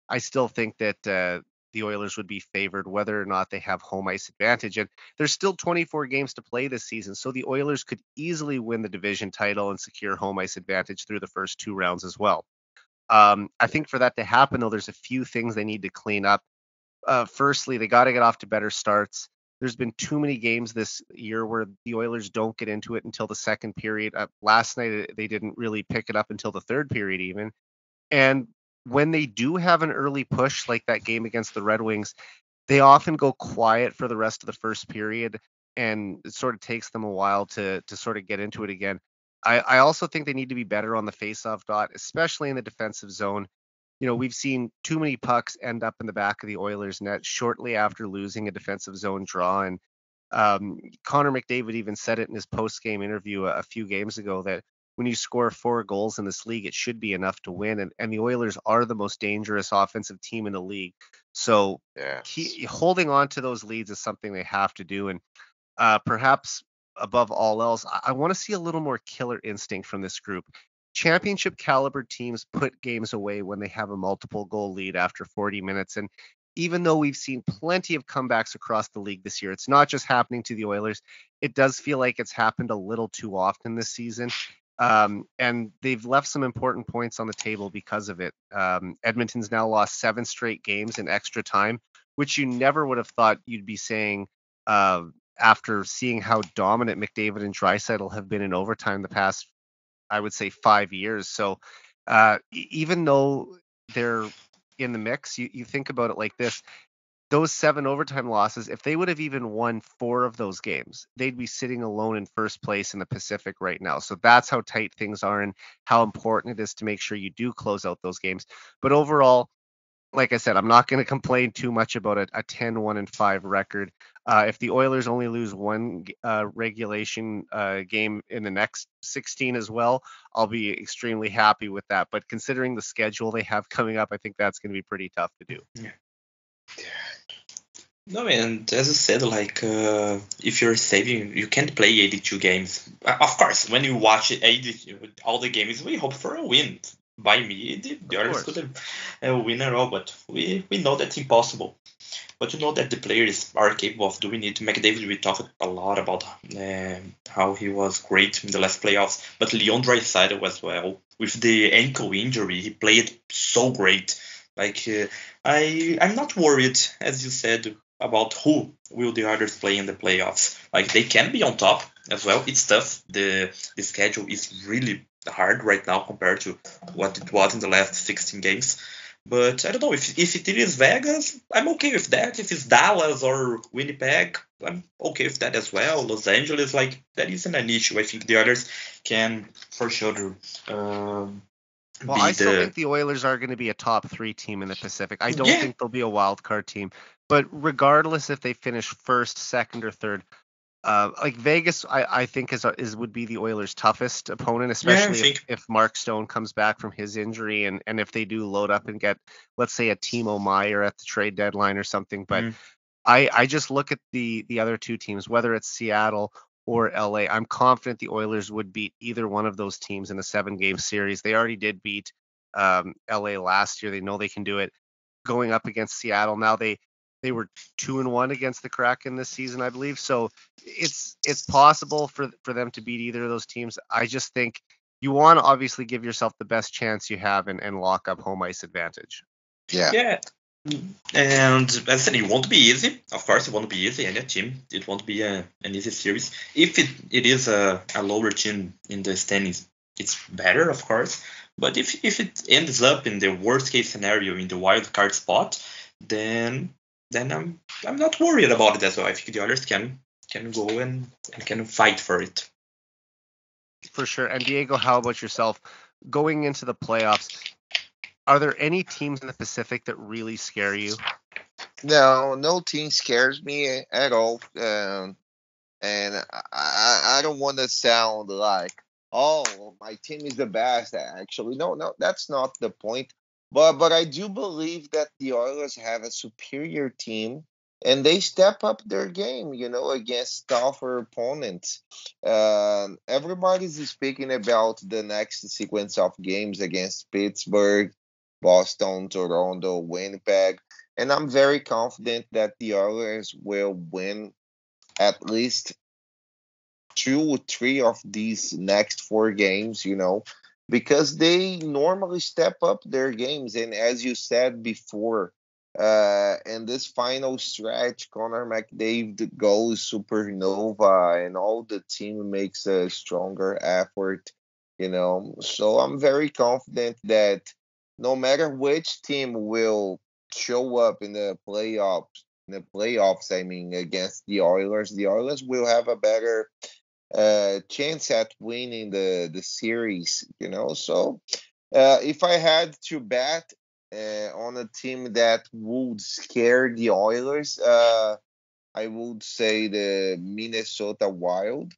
I still think that uh, the Oilers would be favored whether or not they have home ice advantage. And there's still 24 games to play this season, so the Oilers could easily win the division title and secure home ice advantage through the first two rounds as well. Um, I think for that to happen, though, there's a few things they need to clean up. Uh, firstly, they got to get off to better starts. There's been too many games this year where the Oilers don't get into it until the second period. Uh, last night they didn't really pick it up until the third period even. And when they do have an early push like that game against the Red Wings, they often go quiet for the rest of the first period and it sort of takes them a while to to sort of get into it again. I, I also think they need to be better on the faceoff dot, especially in the defensive zone you know, we've seen too many pucks end up in the back of the Oilers net shortly after losing a defensive zone draw. And um, Connor McDavid even said it in his post game interview a, a, few games ago that when you score four goals in this league, it should be enough to win. And, and the Oilers are the most dangerous offensive team in the league. So yes. he, holding on to those leads is something they have to do. And uh, perhaps above all else, I, I want to see a little more killer instinct from this group championship caliber teams put games away when they have a multiple goal lead after 40 minutes. And even though we've seen plenty of comebacks across the league this year, it's not just happening to the Oilers. It does feel like it's happened a little too often this season. Um, and they've left some important points on the table because of it. Um, Edmonton's now lost seven straight games in extra time, which you never would have thought you'd be saying uh, after seeing how dominant McDavid and Draisaitl have been in overtime the past I would say five years. So uh, even though they're in the mix, you, you think about it like this those seven overtime losses, if they would have even won four of those games, they'd be sitting alone in first place in the Pacific right now. So that's how tight things are and how important it is to make sure you do close out those games. But overall, like I said, I'm not going to complain too much about a, a 10 1 and 5 record. Uh, if the Oilers only lose one uh, regulation uh, game in the next 16 as well, I'll be extremely happy with that. But considering the schedule they have coming up, I think that's going to be pretty tough to do. No, and as I said, like uh, if you're saving, you can't play 82 games. Uh, of course, when you watch 80, all the games, we hope for a win by me, the, the others could have uh, win at all, but we, we know that's impossible. But you know that the players are capable of doing it. McDavid, we talked a lot about uh, how he was great in the last playoffs, but Leon Draisaitl as well. With the ankle injury, he played so great. Like uh, I, I'm not worried, as you said, about who will the Oilers play in the playoffs. Like they can be on top as well. It's tough. The the schedule is really hard right now compared to what it was in the last 16 games. But I don't know if if it is Vegas, I'm okay with that. If it's Dallas or Winnipeg, I'm okay with that as well. Los Angeles, like that isn't an issue. I think the Oilers can for sure. Um, well, I still the... think the Oilers are going to be a top three team in the Pacific. I don't yeah. think they'll be a wild card team. But regardless if they finish first, second, or third, uh, like Vegas, I, I think is is would be the Oilers' toughest opponent, especially yeah, if, if, Mark Stone comes back from his injury and and if they do load up and get, let's say, a Timo Meier at the trade deadline or something. But mm. I I just look at the the other two teams, whether it's Seattle or LA. I'm confident the Oilers would beat either one of those teams in a seven game series. They already did beat um, LA last year. They know they can do it. Going up against Seattle now, they they were two and one against the Kraken this season, I believe. So it's it's possible for for them to beat either of those teams. I just think you want to obviously give yourself the best chance you have and, and lock up home ice advantage. Yeah. Yeah. And as I said, it won't be easy. Of course, it won't be easy. Any team, it won't be a, an easy series. If it, it is a, a lower team in the standings, it's better, of course. But if, if it ends up in the worst case scenario in the wild card spot, then then I'm I'm not worried about it as well. I think the Oilers can can go and, and can fight for it. For sure. And Diego, how about yourself? Going into the playoffs, are there any teams in the Pacific that really scare you? No, no team scares me at all. Um, and I, I don't want to sound like, oh, my team is the best. Actually, no, no, that's not the point. But but I do believe that the Oilers have a superior team and they step up their game, you know, against tougher opponents. Uh, everybody's speaking about the next sequence of games against Pittsburgh, Boston, Toronto, Winnipeg, and I'm very confident that the Oilers will win at least two or three of these next four games, you know because they normally step up their games. And as you said before, uh, in this final stretch, Connor McDavid goes supernova, and all the team makes a stronger effort. You know, so I'm very confident that no matter which team will show up in the playoffs, in the playoffs, I mean, against the Oilers, the Oilers will have a better uh, chance at winning the the series. You know, so uh, if I had to bet uh, on a team that would scare the Oilers, uh, I would say the Minnesota Wild.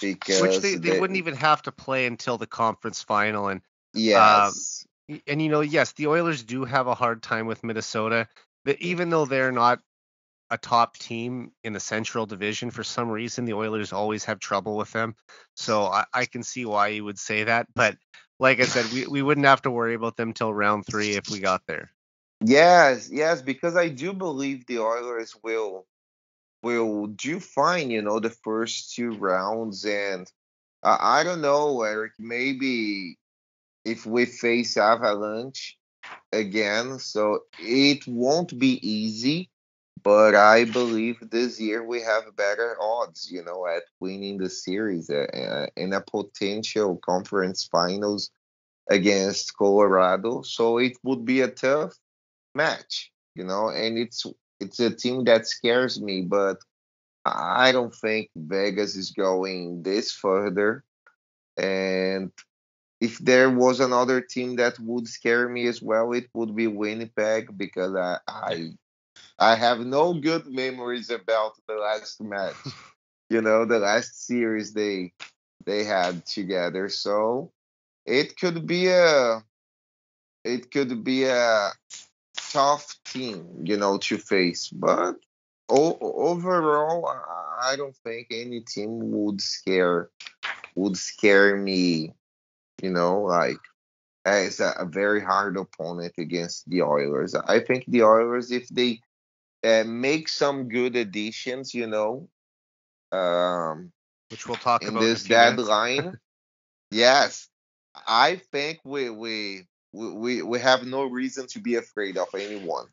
Because Which they, they, they wouldn't even have to play until the conference final and um, yes. And you know, yes, the Oilers do have a hard time with Minnesota. But even though they're not a top team in the Central Division. For some reason, the Oilers always have trouble with them. So I, I can see why you would say that. But like I said, we, we wouldn't have to worry about them till round three if we got there. Yes, yes, because I do believe the Oilers will will do fine, you know, the first two rounds. And uh, I don't know, Eric, maybe if we face Avalanche again, so it won't be easy but I believe this year we have better odds, you know, at winning the series uh, uh, in a potential conference finals against Colorado. So it would be a tough match, you know, and it's it's a team that scares me, but I don't think Vegas is going this further. And if there was another team that would scare me as well, it would be Winnipeg because I, I I have no good memories about the last match. you know, the last series they they had together. So it could be a it could be a tough team, you know, to face. But o- overall, I don't think any team would scare would scare me. You know, like as a, a very hard opponent against the Oilers. I think the Oilers, if they uh, make some good additions, you know. Um, Which we'll talk in about this deadline. yes, I think we, we we we have no reason to be afraid of anyone.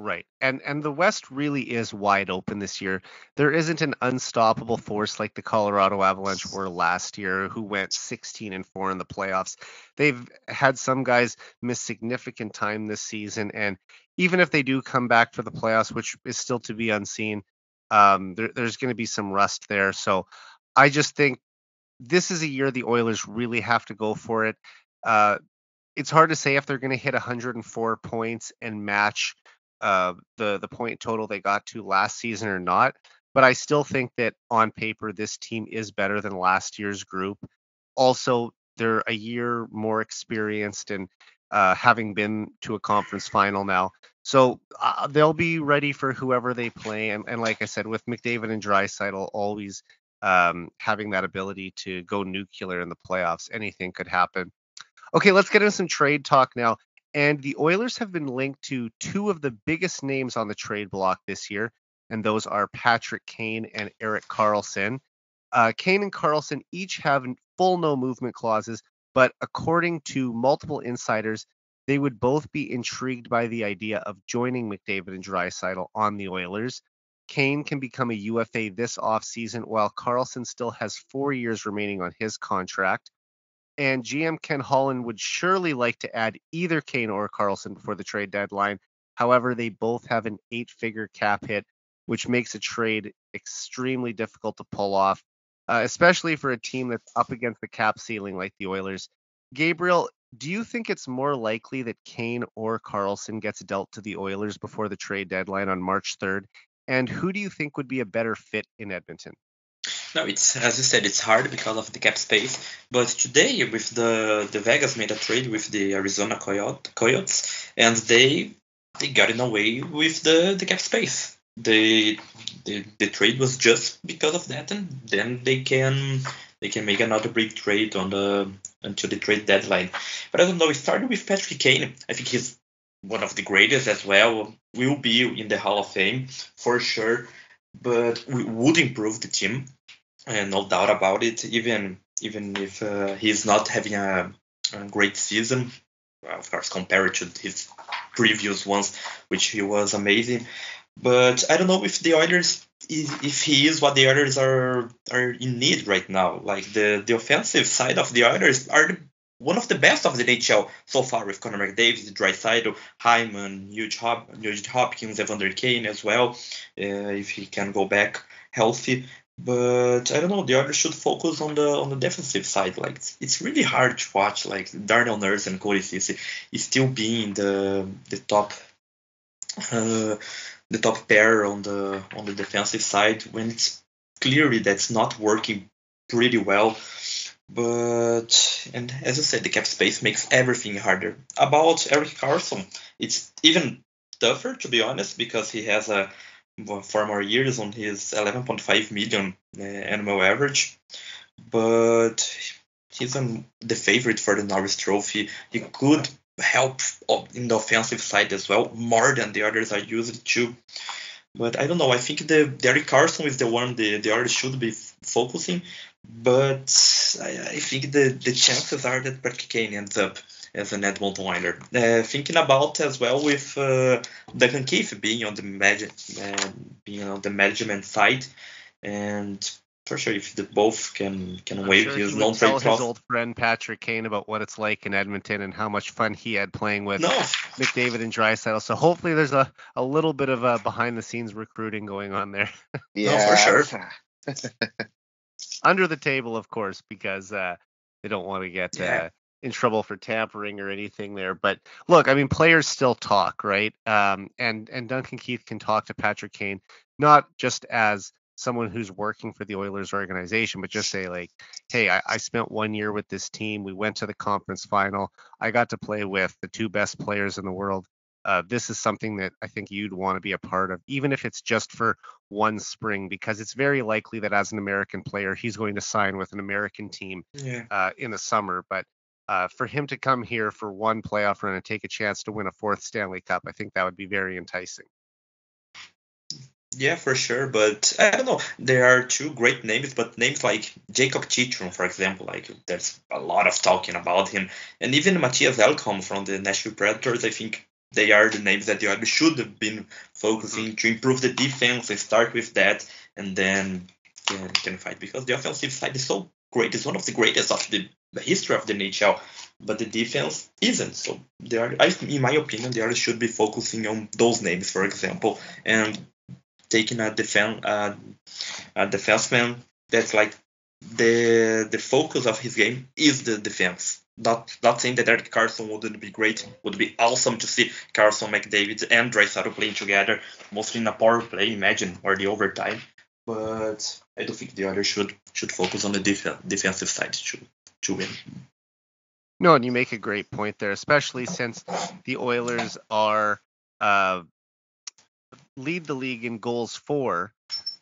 Right. And and the West really is wide open this year. There isn't an unstoppable force like the Colorado Avalanche were last year who went 16 and 4 in the playoffs. They've had some guys miss significant time this season and even if they do come back for the playoffs, which is still to be unseen, um, there, there's going to be some rust there. So I just think this is a year the Oilers really have to go for it. Uh, it's hard to say if they're going to hit 104 points and match uh, the the point total they got to last season or not. But I still think that on paper this team is better than last year's group. Also, they're a year more experienced and uh, having been to a conference final now, so uh, they'll be ready for whoever they play. And, and like I said, with McDavid and Draisaitl always um, having that ability to go nuclear in the playoffs, anything could happen. Okay, let's get into some trade talk now. And the Oilers have been linked to two of the biggest names on the trade block this year, and those are Patrick Kane and Erik Karlsson. Uh, Kane and Karlsson each have full no movement clauses, but according to multiple insiders, they would both be intrigued by the idea of joining McDavid and Draisaitl on the Oilers. Kane can become a UFA this offseason, while Karlsson still has four years remaining on his contract and GM Ken Holland would surely like to add either Kane or Karlsson before the trade deadline. However, they both have an eight figure cap hit, which makes a trade extremely difficult to pull off, uh, especially for a team that's up against the cap ceiling like the Oilers. Gabriel, do you think it's more likely that Kane or Karlsson gets dealt to the Oilers before the trade deadline on March 3rd? And who do you think would be a better fit in Edmonton? No, it's as you said, it's hard because of the cap space. But today, with the the Vegas made a trade with the Arizona Coyote, Coyotes, and they they got in away with the the cap space. They the, the trade was just because of that, and then they can they can make another big trade on the until the trade deadline. But I don't know. We started with Patrick Kane. I think he's one of the greatest as well. Will be in the Hall of Fame for sure. But we would improve the team and no doubt about it. Even even if uh, he's not having a, a great season, of course, compared to his previous ones, which he was amazing. But I don't know if the Oilers, if he is what the Oilers are are in need right now. Like the the offensive side of the Oilers are the, one of the best of the NHL so far with Connor McDavid, Draisaitl, Hyman, Nugent Hop, Hopkins, Evander Kane as well, uh, if he can go back healthy. But I don't know. The Oilers should focus on the on the defensive side. Like it's, it's really hard to watch. Like Darnell Nurse and Cody Ceci is still being the the top uh, the top pair on the on the defensive side when it's clearly that's not working pretty well. But and as I said, the cap space makes everything harder. About Erik Karlsson, it's even tougher to be honest because he has a for more years on his 11.5 million uh, annual average, but he's um, the favorite for the Norris Trophy. He could help in the offensive side as well, more than the Oilers are used to. But I don't know. I think the Erik Karlsson is the one the, the Oilers should be focusing. But I, I think the, the chances are that Patrick Kane ends up as an Edmonton Oiler. Uh, thinking about as well with uh, Duncan Keith being on the mag- uh, being on the management side, and for sure if the both can can I'm waive sure his non trade his old friend Patrick Kane about what it's like in Edmonton and how much fun he had playing with no. McDavid and Draisaitl. So hopefully there's a, a little bit of a behind the scenes recruiting going on there. Yeah, no, for sure. Under the table, of course, because uh, they don't want to get yeah. uh, in trouble for tampering or anything there. But look, I mean, players still talk, right? Um, and and Duncan Keith can talk to Patrick Kane not just as someone who's working for the Oilers organization, but just say like, hey, I, I spent one year with this team. We went to the conference final. I got to play with the two best players in the world. Uh, this is something that I think you'd want to be a part of, even if it's just for one spring, because it's very likely that as an American player, he's going to sign with an American team yeah. uh, in the summer. But uh, for him to come here for one playoff run and take a chance to win a fourth Stanley Cup, I think that would be very enticing. Yeah, for sure. But I don't know. There are two great names, but names like Jacob Chychrun, for example, like there's a lot of talking about him, and even Mattias Ekholm from the Nashville Predators. I think they are the names that the should have been focusing to improve the defense and start with that, and then can, can fight because the offensive side is so great. It's one of the greatest of the, the history of the NHL, but the defense isn't. So they are, I, in my opinion, they Oilers should be focusing on those names, for example, and taking a defense uh, a defenseman that's like the the focus of his game is the defense. Not not saying that Erik Karlsson wouldn't be great, would be awesome to see Karlsson, McDavid, and Draisaitl playing together, mostly in a power play, imagine, or the overtime. But I don't think the Oilers should should focus on the def- defensive side to to win. No, and you make a great point there, especially since the Oilers are uh, lead the league in goals for,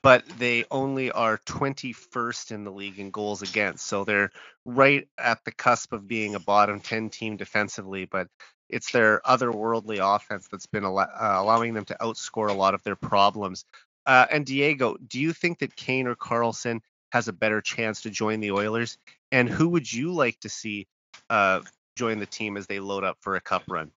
but they only are 21st in the league in goals against. So they're right at the cusp of being a bottom 10 team defensively, but it's their otherworldly offense that's been al- uh, allowing them to outscore a lot of their problems. Uh, and Diego, do you think that Kane or Karlsson has a better chance to join the Oilers? And who would you like to see uh, join the team as they load up for a cup run?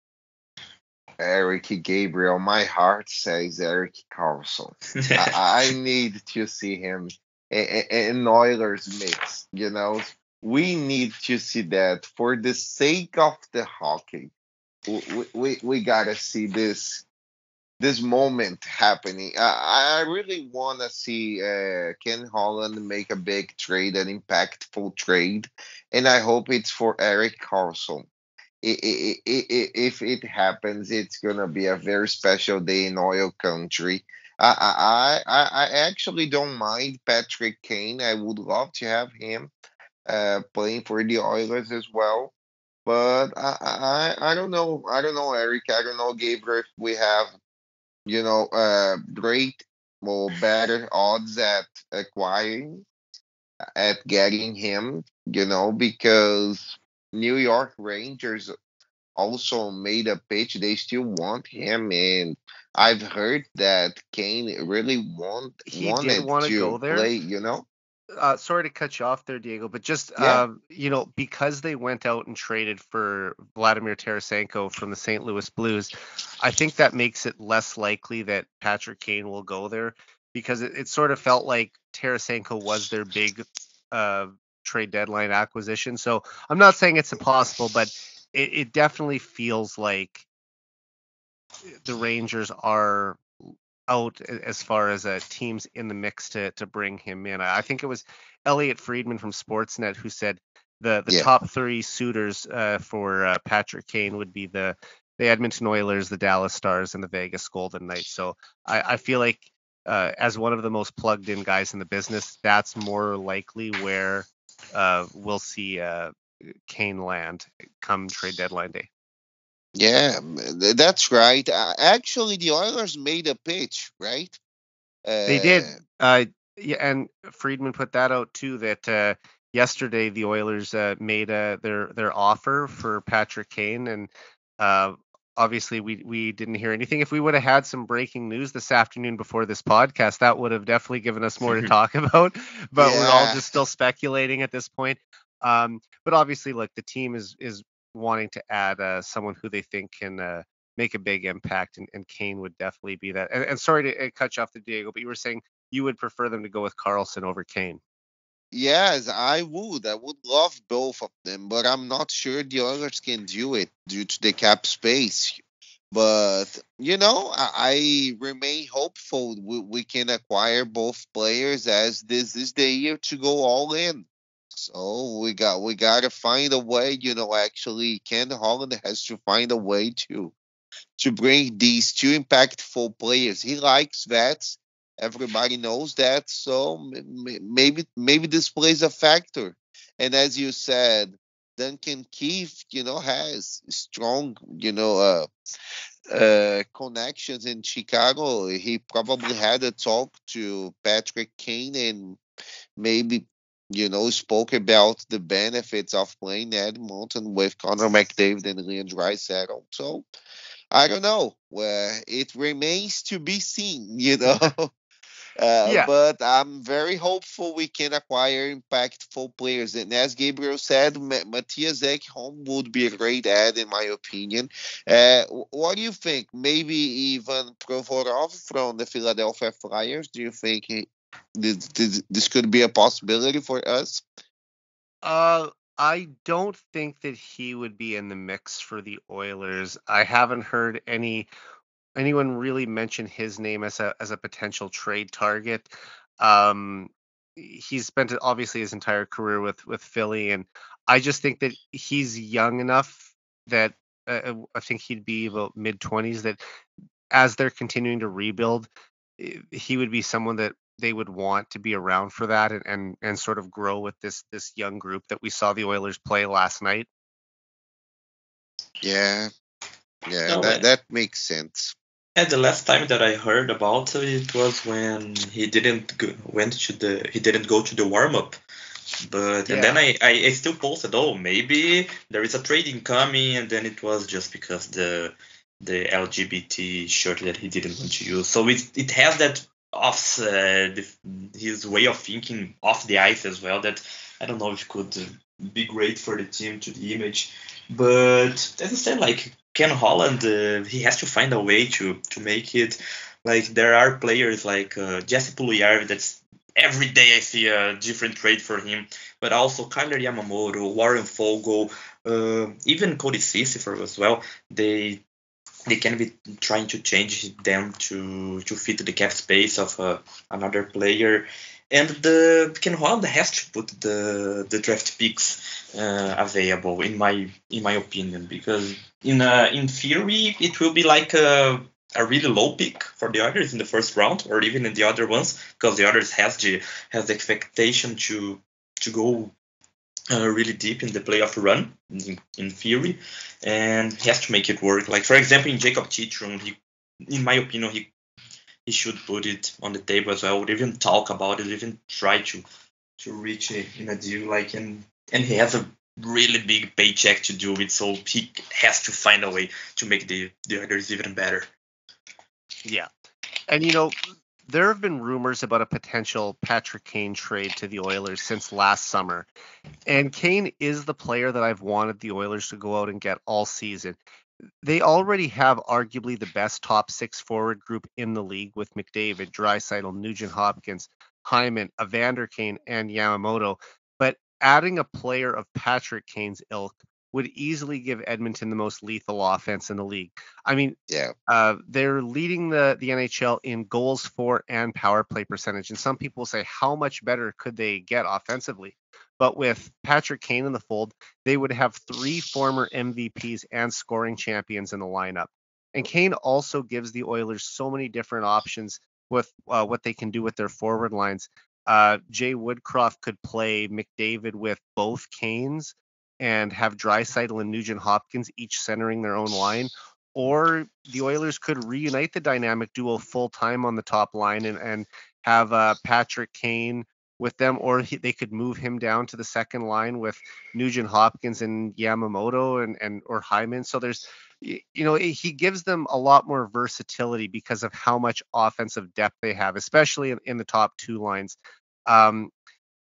Eric Gabriel, my heart says Erik Karlsson. I, I, need to see him in, Oilers mix. You know, we need to see that for the sake of the hockey. We we, we gotta see this this moment happening. I, I really want to see uh, Ken Holland make a big trade, an impactful trade, and I hope it's for If it happens, it's gonna be a very special day in oil country. I I I, actually don't mind Patrick Kane. I would love to have him uh, playing for the Oilers as well. But I, I I don't know. I don't know, Eric. I don't know, Gabriel. We have, you know, uh, great or better odds at acquiring, at getting him. You know, because New York Rangers also made a pitch. They still want him, and I've heard that Kane really want he wanted did want to go there. play. You know, uh, sorry to cut you off there, Diego, but just yeah. um, you know, because they went out and traded for Vladimir Tarasenko from the St. Louis Blues, I think that makes it less likely that Patrick Kane will go there because it, it sort of felt like Tarasenko was their big uh, trade deadline acquisition. So I'm not saying it's impossible, but it, it definitely feels like the Rangers are out as far as uh, teams in the mix to to bring him in. I think it was Elliotte Friedman from Sportsnet who said the the yeah. top three suitors uh, for uh, Patrick Kane would be the the Edmonton Oilers, the Dallas Stars, and the Vegas Golden Knights. So I, I feel like uh, as one of the most plugged in guys in the business, that's more likely where uh, we'll see uh, Kane land come trade deadline day. Yeah, that's right. Uh, actually, the Oilers made a pitch, right? Uh, they did. Uh, yeah, and Friedman put that out too. That uh, yesterday the Oilers uh, made uh, their their offer for Patrick Kane, and uh, obviously we we didn't hear anything. If we would have had some breaking news this afternoon before this podcast, that would have definitely given us more to talk about. But yeah. we're all just still speculating at this point. Um, but obviously, like the team is is wanting to add uh, someone who they think can uh, make a big impact, and, and Kane would definitely be that. And, and sorry to uh, cut you off the Diego, but you were saying you would prefer them to go with Karlsson over Kane. Yes, I would. I would love both of them, but I'm not sure the Oilers can do it due to the cap space. But you know, I, I remain hopeful we, we, can acquire both players as this is the year to go all in. So we got we got to find a way. You know, actually, Ken Holland has to find a way to to bring these two impactful players. He likes vets Everybody knows that, so maybe maybe this plays a factor. And as you said, Duncan Keith, you know, has strong, you know, uh, uh, connections in Chicago. He probably had a talk to Patrick Kane and maybe, you know, spoke about the benefits of playing Edmonton with Connor McDavid and Leon Draisaitl. So I don't know. It remains to be seen, you know. Uh, Yeah. But I'm very hopeful we can acquire impactful players. And as Gabriel said, Ma- Mattias Ekholm would be a great add, in my opinion. Uh, what do you think? Maybe even Provorov from the Philadelphia Flyers? Do you think he, this, this, this could be a possibility for us? Uh, I don't think that he would be in the mix for the Oilers. I haven't heard any anyone really mention his name as a as a potential trade target. Um, he's spent obviously his entire career with with Philly, and I just think that he's young enough that uh, I think he'd be about mid twenties. That as they're continuing to rebuild, eh, he would be someone that they would want to be around for that and, and and sort of grow with this this young group that we saw the Oilers play last night. Yeah. Yeah, No, that, uh, that makes sense. And the last time that I heard about it was when he didn't go, went to the he didn't go to the warm up. But Yeah. and then I, I, I still posted, oh maybe there is a trading coming, and then it was just because the the LGBT shirt that he didn't want to use. So it it has that off uh, the, his way of thinking off the ice as well. That I don't know if could be great for the team to the image. But as I said, like Ken Holland, uh, he has to find a way to to make it. Like there are players like uh, Jesse Puljujarvi that's every day I see a different trade for him. But also Kailer Yamamoto, Warren Foegele, uh, even Cody Sissifer as well. They they can be trying to change them to to fit the cap space of uh, another player. And the Ken Holland has to put the the draft picks uh, available in my in my opinion because in uh, in theory it will be like a a really low pick for the Oilers in the first round or even in the other ones because the Oilers has the has the expectation to to go uh, really deep in the playoff run in, in theory and he has to make it work. Like for example in Jacob Chychrun he in my opinion he he should put it on the table as well even talk about it even try to to reach it in a deal like and and he has a really big paycheck to do it so he has to find a way to make the the Oilers even better Yeah. And you know, there have been rumors about a potential Patrick Kane trade to the Oilers since last summer. And Kane is the player that I've wanted the Oilers to go out and get all season. They already have arguably the best top six forward group in the league with McDavid, Draisaitl, Nugent Hopkins, Hyman, Evander Kane, and Yamamoto. Adding a player of Patrick Kane's ilk would easily give Edmonton the most lethal offense in the league. I mean, Yeah. uh, they're leading the, the NHL in goals for and power play percentage. And some people say, how much better could they get offensively? But with Patrick Kane in the fold, they would have three former MVPs and scoring champions in the lineup. And Kane also gives the Oilers so many different options with uh, what they can do with their forward lines. Uh, Jay Woodcroft could play McDavid with both Kanes and have Draisaitl and Nugent Hopkins each centering their own line, or the Oilers could reunite the dynamic duo full time on the top line and, and have uh, Patrick Kane with them, or he, they could move him down to the second line with Nugent Hopkins and Yamamoto and, and or Hyman. So there's you know he gives them a lot more versatility because of how much offensive depth they have, especially in, in the top two lines. Um,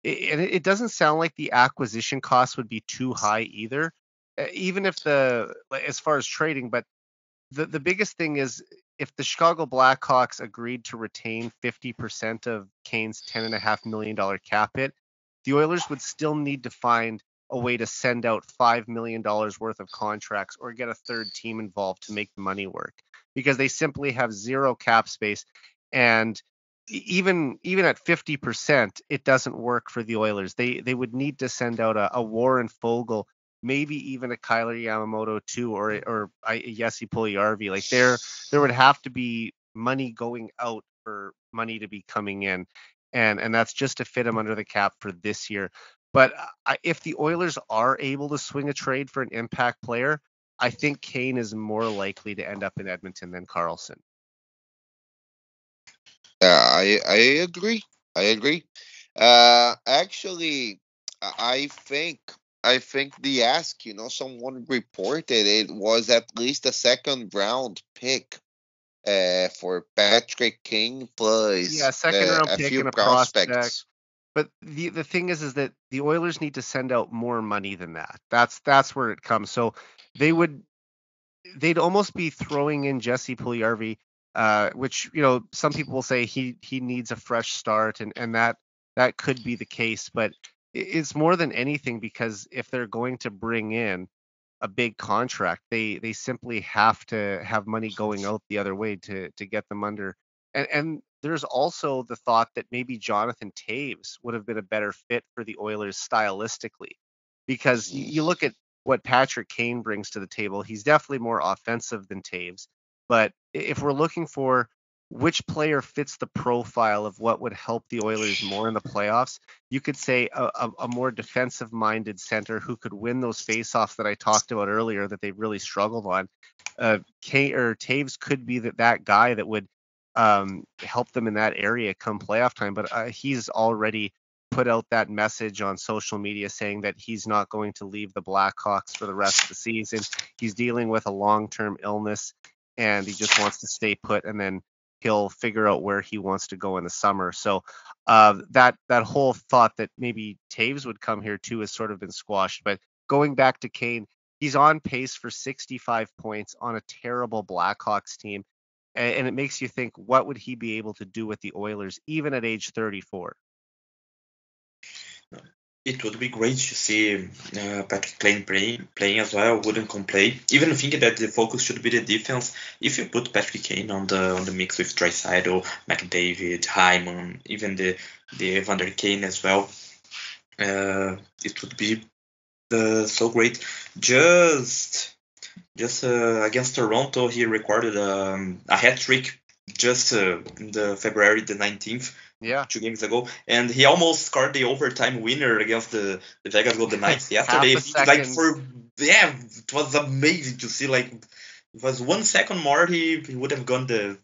and it it doesn't sound like the acquisition cost would be too high either, even if the as far as trading. But the the biggest thing is if the Chicago Blackhawks agreed to retain 50% of Kane's $10.5 million cap hit, the Oilers would still need to find a way to send out $5 million worth of contracts or get a third team involved to make the money work because they simply have zero cap space. And even even at 50%, it doesn't work for the Oilers. They they would need to send out a, a Warren Foegele maybe even a Kailer Yamamoto too, or or I Yessi Puljujarvi. Like there there would have to be money going out for money to be coming in, and and that's just to fit him under the cap for this year. But I, if the Oilers are able to swing a trade for an impact player, I think Kane is more likely to end up in Edmonton than Karlsson. Uh, I I agree. I agree. Uh, actually, I I think I think the ask, you know, someone reported it was at least a second round pick uh, for Patrick King plus yeah, second uh, round a pick few and a prospects. prospect. But the the thing is, is that the Oilers need to send out more money than that. That's that's where it comes. So they would they'd almost be throwing in Jesse Puljujarvi, uh, which you know some people will say he he needs a fresh start, and and that that could be the case. But it's more than anything because if they're going to bring in a big contract, they they simply have to have money going out the other way to to get them under. And and there's also the thought that maybe Jonathan Toews would have been a better fit for the Oilers stylistically, because you look at what Patrick Kane brings to the table. He's definitely more offensive than Toews. But if we're looking for which player fits the profile of what would help the Oilers more in the playoffs, you could say a, a, a more defensive minded center who could win those faceoffs that I talked about earlier that they've really struggled on. Uh, Kane or Toews could be that, that guy that would um, help them in that area come playoff time. But uh, he's already put out that message on social media saying that he's not going to leave the Blackhawks for the rest of the season. He's dealing with a long-term illness and he just wants to stay put and then he'll figure out where he wants to go in the summer. So uh, that that whole thought that maybe Toews would come here too has sort of been squashed. But going back to Kane, he's on pace for 65 points on a terrible Blackhawks team. a- And it makes you think, what would he be able to do with the Oilers, even at age 34? It would be great to see uh, Patrick Kane play, playing as well. Wouldn't complain. Even thinking that the focus should be the defense. If you put Patrick Kane on the on the mix with Draisaitl, McDavid, Hyman, even the the Evander Kane as well, uh, it would be uh, so great. Just just uh, against Toronto, he recorded um, a hat trick just uh, the February the 19th Yeah. two games ago, and he almost scored the overtime winner against the, the Vegas Golden Knights yesterday. like for yeah, it was amazing to see. Like it was one second more, he, he would have gone the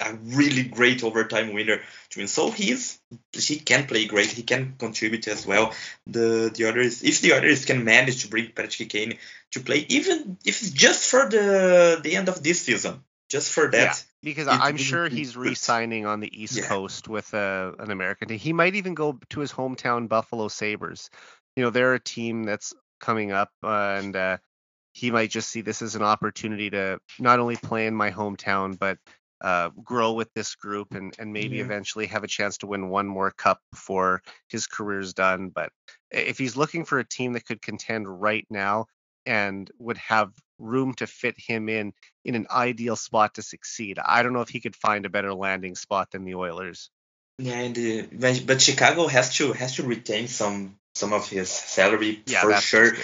a really great overtime winner to win. So he's he can play great. He can contribute as well. The the others, if the others can manage to bring Patrick Kane to play, even if it's just for the the end of this season, just for that. Yeah, because it I'm would sure be he's re-signing on the East Yeah. Coast with uh, an American team. He might even go to his hometown Buffalo Sabres. You know, they're a team that's coming up, uh, and uh, he might just see this as an opportunity to not only play in my hometown, but uh, grow with this group and and maybe Yeah. eventually have a chance to win one more cup before his career's done. But if he's looking for a team that could contend right now and would have room to fit him in in an ideal spot to succeed. I don't know if he could find a better landing spot than the Oilers. Yeah, and uh, but- Chicago has to has to retain some some of his salary Yeah, for sure.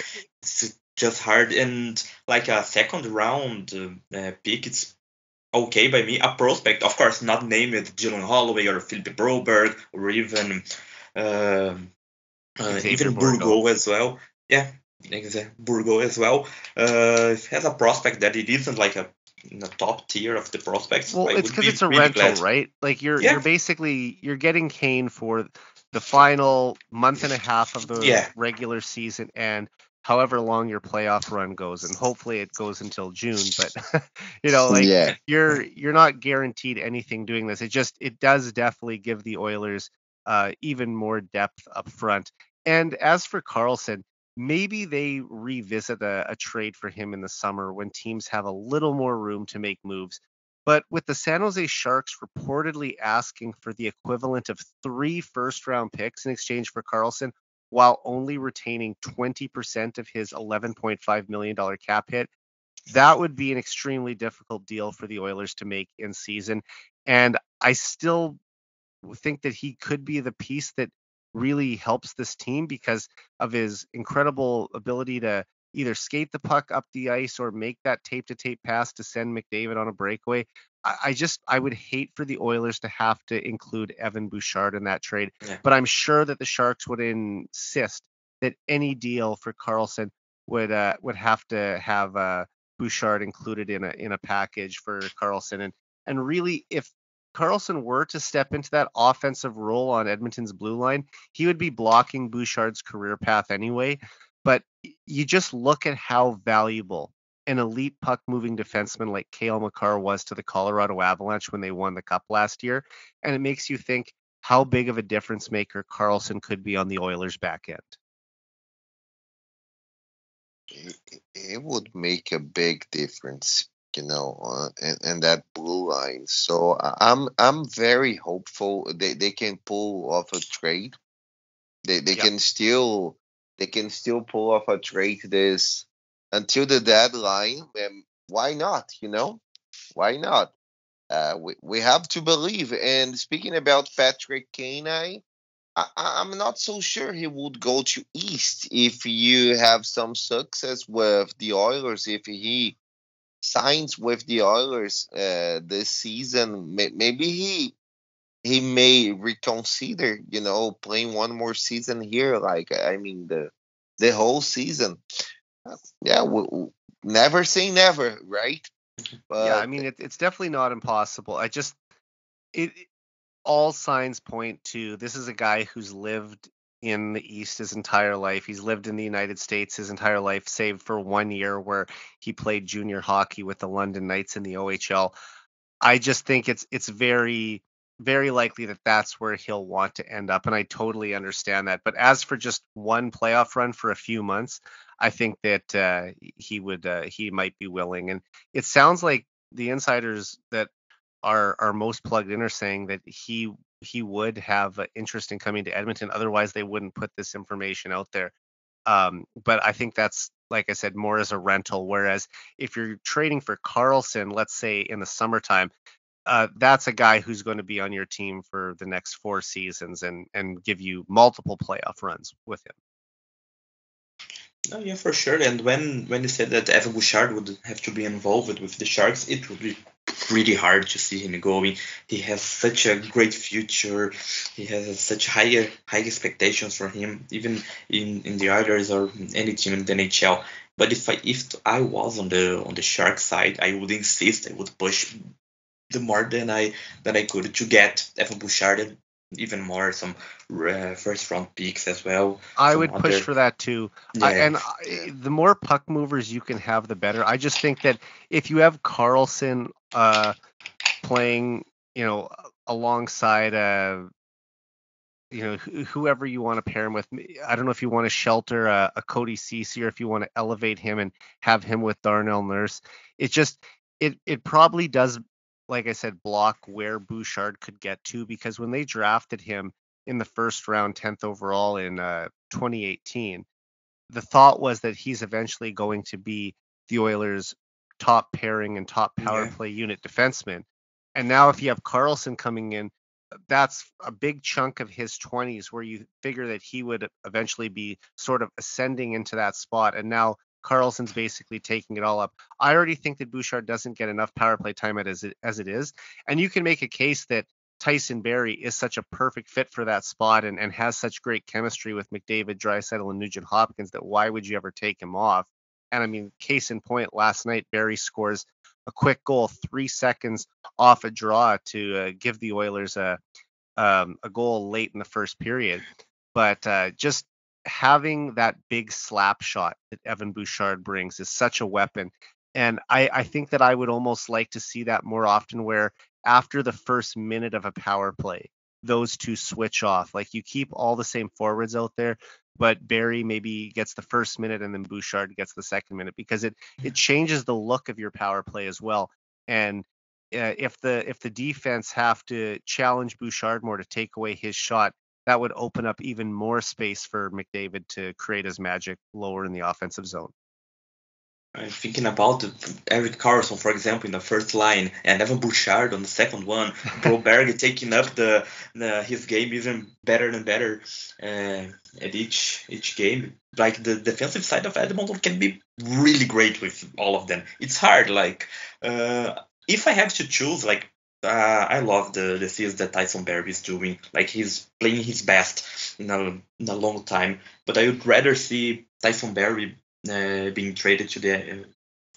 It's just hard and like a second round uh, pick. It's okay by me. A prospect, of course, not named Dylan Holloway or Philip Broberg or even uh, uh, even. Bourgault as well. Yeah. Bourgault as well. Uh, has a prospect that it isn't like a in the top tier of the prospects. Well, I it's because be it's a really rental, glad. right? Like you're Yeah. you're basically you're getting Kane for the final month and a half of the Yeah. regular season and however long your playoff run goes and hopefully it goes until June but you know like yeah, you're you're not guaranteed anything doing this. It just it does definitely give the Oilers uh, even more depth up front. And as for Karlsson, maybe they revisit a, a trade for him in the summer when teams have a little more room to make moves. But with the San Jose Sharks reportedly asking for the equivalent of three first round picks in exchange for Karlsson, while only retaining 20% of his $11.5 million cap hit, that would be an extremely difficult deal for the Oilers to make in season. And I still think that he could be the piece that really helps this team because of his incredible ability to either skate the puck up the ice or make that tape to tape pass to send McDavid on a breakaway. I, I just I would hate for the Oilers to have to include Evan Bouchard in that trade, Yeah. but I'm sure that the Sharks would insist that any deal for Karlsson would uh, would have to have uh, Bouchard included in a in a package for Karlsson and and really if Karlsson were to step into that offensive role on Edmonton's blue line, he would be blocking Bouchard's career path anyway. But you just look at how valuable an elite puck moving defenseman like Cale Makar was to the Colorado Avalanche when they won the cup last year. And it makes you think how big of a difference maker Karlsson could be on the Oilers back end. It, it would make a big difference, you know, uh, and, and that blue line. So I'm I'm very hopeful they, they can pull off a trade. They they yep. can still they can still pull off a trade this until the deadline. And why not? You know, why not? Uh, we we have to believe. And speaking about Patrick Kane, I, I I'm not so sure he would go to East if you have some success with the Oilers. If he signs with the Oilers uh, this season, maybe he he may reconsider, you know, playing one more season here. Like I mean, the the whole season. Yeah, we, never say never, right? But, yeah, I mean, it, it's definitely not impossible. I just it all signs point to this is a guy who's lived in the East his entire life. He's lived in the United States his entire life, save for one year where he played junior hockey with the London Knights in the OHL. I just think it's it's very very likely that that's where he'll want to end up and I totally understand that. But as for just one playoff run for a few months, I think that uh, he would uh, he might be willing and it sounds like the insiders that are are most plugged in are saying that he he would have interest in coming to Edmonton. Otherwise, they wouldn't put this information out there. Um, but I think that's like I said, more as a rental. Whereas if you're trading for Karlsson, let's say in the summertime, uh, that's a guy who's going to be on your team for the next four seasons and and give you multiple playoff runs with him. Oh yeah, for sure. And when when you said that Evan Bouchard would have to be involved with the Sharks, it would be pretty hard to see him going. He has such a great future. He has such high high expectations for him, even in, in the others or any team in the NHL. But if I if I was on the on the shark side, I would insist. I would push the more than I than I could to get Evan Bouchard even more some uh, first round picks as well. I would push for that too. Yeah. I, and I, the more puck movers you can have, the better. I just think that if you have Karlsson uh, playing, you know, alongside uh, you know whoever you want to pair him with. I don't know if you want to shelter a, a Cody Ceci or if you want to elevate him and have him with Darnell Nurse. It just it it probably does like I said, block where Bouchard could get to because when they drafted him in the first round, 10th overall in uh, 2018, the thought was that he's eventually going to be the Oilers' top pairing and top power yeah. play unit defenseman. And now, if you have Karlsson coming in, that's a big chunk of his 20s where you figure that he would eventually be sort of ascending into that spot. And now Karlsson's basically taking it all up. I already think that Bouchard doesn't get enough power play time as it, as it is. And you can make a case that Tyson Barrie is such a perfect fit for that spot and, and has such great chemistry with McDavid, Draisaitl, and Nugent Hopkins that why would you ever take him off? And I mean, case in point, last night Barrie scores a quick goal, three seconds off a draw to uh, give the Oilers a um, a goal late in the first period. But uh, just having that big slap shot that Evan Bouchard brings is such a weapon. And I, I think that I would almost like to see that more often where after the first minute of a power play, those two switch off. Like you keep all the same forwards out there, but Barrie maybe gets the first minute and then Bouchard gets the second minute because it it changes the look of your power play as well. And uh, if the if the defense have to challenge Bouchard more to take away his shot, that would open up even more space for McDavid to create his magic lower in the offensive zone. I'm thinking about Erik Karlsson, for example, in the first line, and Evan Bouchard on the second one. Broberg taking up the, the, his game even better and better uh, at each each game. Like the defensive side of Edmonton can be really great with all of them. It's hard. Like uh, if I have to choose, like uh, I love the the things that Tyson Barrie is doing. Like he's playing his best in a, in a long time. But I would rather see Tyson Barrie uh, being traded to the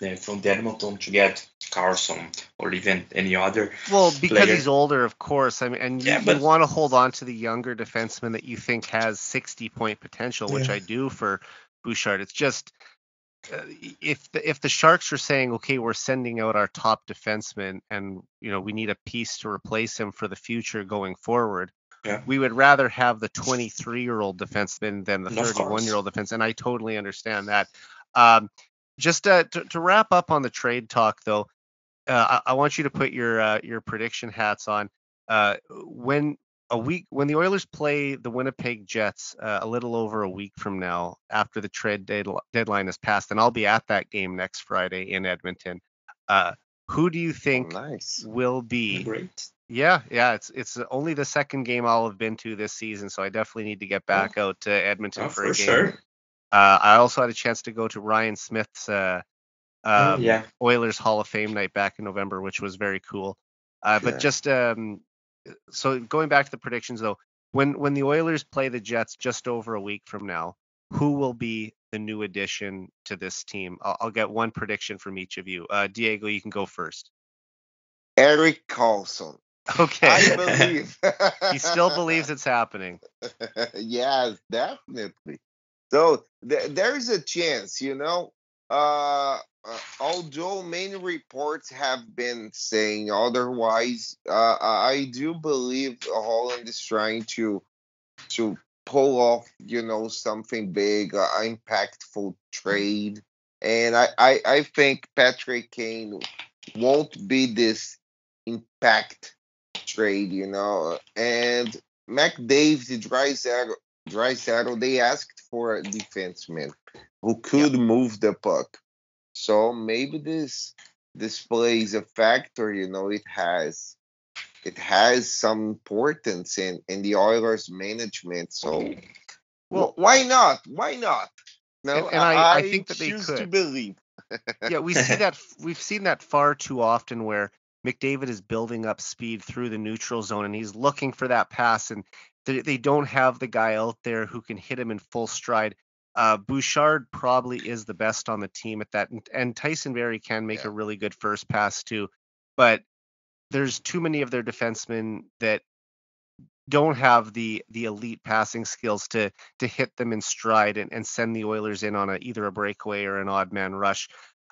uh, from the Edmonton to get Karlsson or even any other. Well, because player. he's older, of course. I mean, and you, yeah, but, you want to hold on to the younger defenseman that you think has 60 point potential, which yeah. I do for Bouchard. It's just uh, if the, if the Sharks are saying, okay, we're sending out our top defenseman, and you know we need a piece to replace him for the future going forward, Yeah. we would rather have the 23 year old defenseman than the 31 year old defense, and I totally understand that. Um, just uh, to, to wrap up on the trade talk, though, uh, I, I want you to put your uh, your prediction hats on. Uh, when a week when the Oilers play the Winnipeg Jets uh, a little over a week from now, after the trade deadli- deadline has passed, and I'll be at that game next Friday in Edmonton. Uh, who do you think Oh, nice. will be? Great. Yeah, yeah, it's it's only the second game I'll have been to this season, so I definitely need to get back out to Edmonton Oh, for, for a game. sure. Uh, I also had a chance to go to Ryan Smyth's uh, Oh, um, yeah. Oilers Hall of Fame night back in November, which was very cool. Uh, but Yeah. just um, so going back to the predictions though, when when the Oilers play the Jets just over a week from now, who will be the new addition to this team? I'll, I'll get one prediction from each of you. Uh, Diego, you can go first. Erik Karlsson. Okay. I believe. he still believes it's happening. yes, definitely. So th- there is a chance, you know. Uh, uh, although many reports have been saying otherwise, uh, I do believe Holland is trying to to pull off, you know, something big, uh, impactful trade, and I, I I think Patrick Kane won't be this impact trade, you know, and McDavid, Draisaitl, Draisaitl, they asked for a defenseman who could move the puck. So maybe this this plays a factor, you know, it has it has some importance in in the Oilers management. So Well- why not? Why not? No, And- and I- I think that they choose to believe. yeah, we see that we've seen that far too often where McDavid is building up speed through the neutral zone and he's looking for that pass and they, they don't have the guy out there who can hit him in full stride. Uh, Bouchard probably is the best on the team at that, and, and Tyson Barrie can make Yeah. a really good first pass too, but there's too many of their defensemen that don't have the the elite passing skills to to hit them in stride and, and send the Oilers in on a either a breakaway or an odd man rush.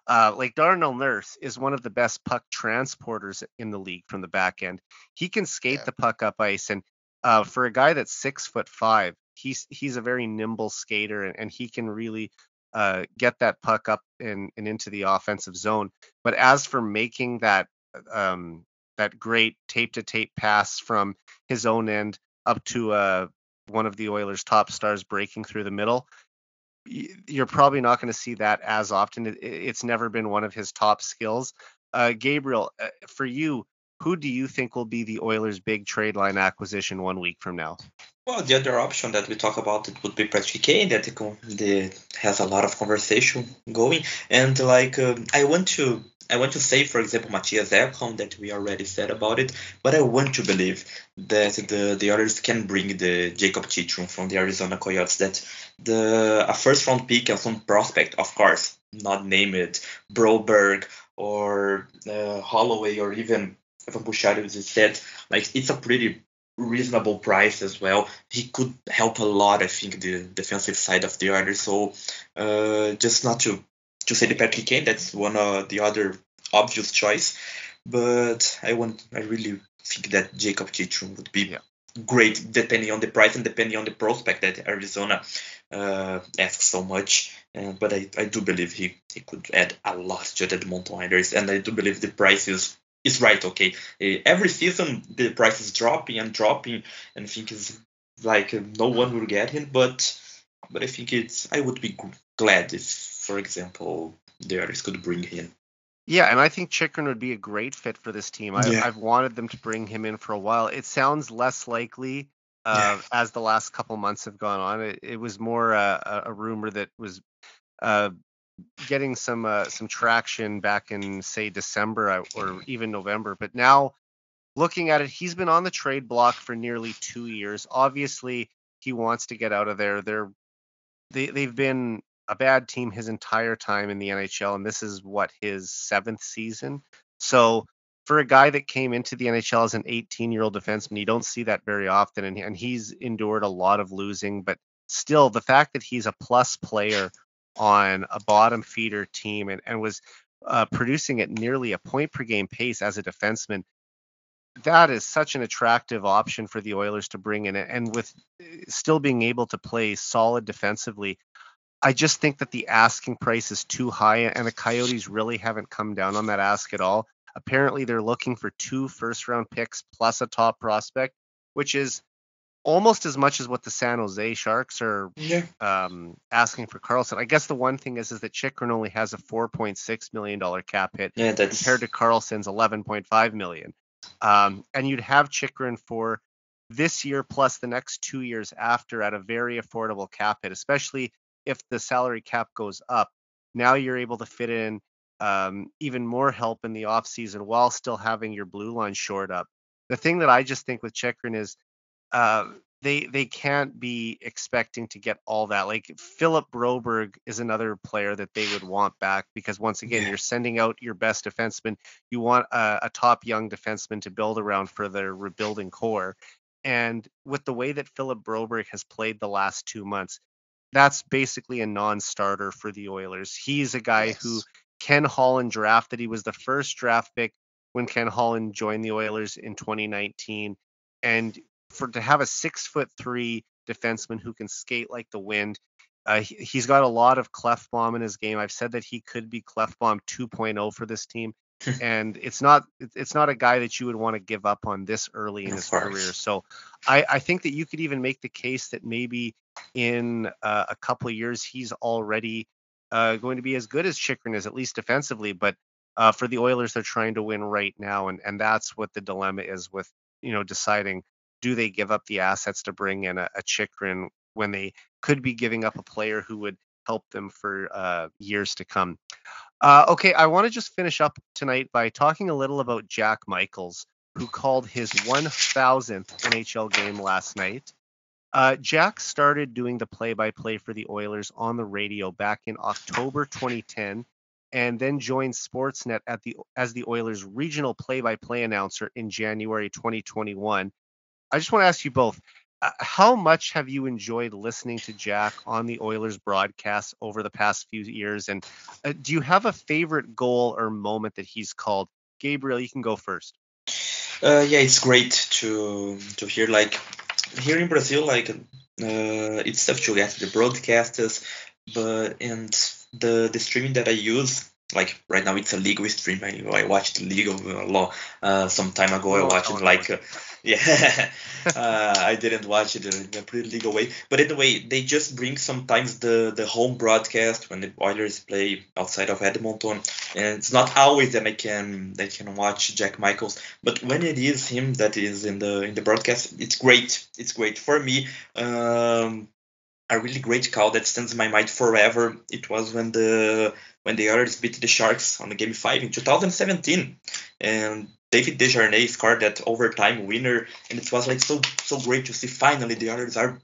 Uh, like Darnell Nurse is one of the best puck transporters in the league from the back end. He can skate Yeah. the puck up ice, and uh, for a guy that's six foot five, he's he's a very nimble skater, and, and he can really uh, get that puck up and, and into the offensive zone. But as for making that um, that great tape to tape pass from his own end up to uh, one of the Oilers' top stars breaking through the middle, you're probably not going to see that as often. It, it's never been one of his top skills. Uh, Gabriel, uh, for you, who do you think will be the Oilers' big trade line acquisition one week from now? Well, the other option that we talk about it would be Patrick Kane that the, has a lot of conversation going, and like um, I want to I want to say, for example, Mattias Ekholm that we already said about it, but I want to believe that the the others can bring the Jacob Chychrun from the Arizona Coyotes. That the a first round pick and some prospect, of course, not named Broberg or uh, Holloway or even Evan Bouchard, said, like it's a pretty reasonable price as well. He could help a lot, I think, the defensive side of the order. So uh, just not to to say the Patrick Kane, that's one of the other obvious choice. But I want, I really think that Jacob Chychrun would be Yeah. great, depending on the price and depending on the prospect that Arizona uh, asks so much. Uh, but I, I do believe he, he could add a lot to the Edmonton Oilers, and I do believe the price is is right. Okay, Uh, every season the price is dropping and dropping, and I think it's like uh, no one will get him. But but I think it's I would be g- glad if, for example, the others could bring him. Yeah, and I think Chychrun would be a great fit for this team. I, Yeah. I've wanted them to bring him in for a while. It sounds less likely uh, as the last couple months have gone on. It, it was more uh, a, a rumor that was uh, getting some uh, some traction back in say December or even November. But now, looking at it, he's been on the trade block for nearly two years. Obviously, he wants to get out of there. They're they they've been a bad team his entire time in the NHL, and this is what his seventh season. So for a guy that came into the NHL as an 18 year old defenseman, you don't see that very often, and, and he's endured a lot of losing. But still, the fact that he's a plus player on a bottom feeder team and, and was uh, producing at nearly a point per game pace as a defenseman, that is such an attractive option for the Oilers to bring in. And with uh, still being able to play solid defensively, I just think that the asking price is too high, and the Coyotes really haven't come down on that ask at all. Apparently, they're looking for two first round picks plus a top prospect, which is almost as much as what the San Jose Sharks are Yeah. um, asking for Karlsson. I guess the one thing is is that Chychrun only has a 4.6 million dollar cap hit Yeah, that's compared to Karlsson's 11.5 million. Um, and you'd have Chychrun for this year plus the next two years after at a very affordable cap hit, especially if the salary cap goes up. Now you're able to fit in um, even more help in the offseason while still having your blue line shored up. The thing that I just think with Chychrun is uh, they they can't be expecting to get all that. Like Philip Broberg is another player that they would want back because once again Yeah. you're sending out your best defenseman. You want a, a top young defenseman to build around for their rebuilding core. And with the way that Philip Broberg has played the last two months, that's basically a non-starter for the Oilers. He's a guy who Ken Holland drafted. He was the first draft pick when Ken Holland joined the Oilers in 2019. And for to have a six foot three defenseman who can skate like the wind, uh, he, he's got a lot of Klefbom in his game. I've said that he could be Klefbom 2.0 for this team, and it's not it's not a guy that you would want to give up on this early in his career. So I, I think that you could even make the case that maybe in uh, a couple of years he's already uh, going to be as good as Chychrun is, at least defensively. But uh, for the Oilers, they're trying to win right now, and and that's what the dilemma is with you know deciding do they give up the assets to bring in a, a Chychrun when they could be giving up a player who would help them for uh, years to come. Uh, okay, I want to just finish up tonight by talking a little about Jack Michaels, who called his 1000th NHL game last night. Uh, Jack started doing the play-by-play for the Oilers on the radio back in October 2010, and then joined Sportsnet at the as the Oilers' regional play-by-play announcer in January 2021. I just want to ask you both: uh, How much have you enjoyed listening to Jack on the Oilers broadcast over the past few years? And uh, do you have a favorite goal or moment that he's called? Gabriel, you can go first. Uh, yeah, it's great to to hear like here in Brazil, like uh, it's tough to get the broadcasters, but and the the streaming that I use, like right now it's a league we stream. I, I watched the league of uh, law uh, some time ago. I watched it like uh, yeah, uh, I didn't watch it in a pretty legal way. But anyway, they just bring sometimes the the home broadcast when the Oilers play outside of Edmonton, and it's not always that I can that I can watch Jack Michaels. But when it is him that is in the in the broadcast, it's great. It's great for me. Um, a really great call that stands in my mind forever. It was when the when the Oilers beat the Sharks on the game five in 2017, and David Desharnais scored that overtime winner, and it was like so so great to see finally the Oilers are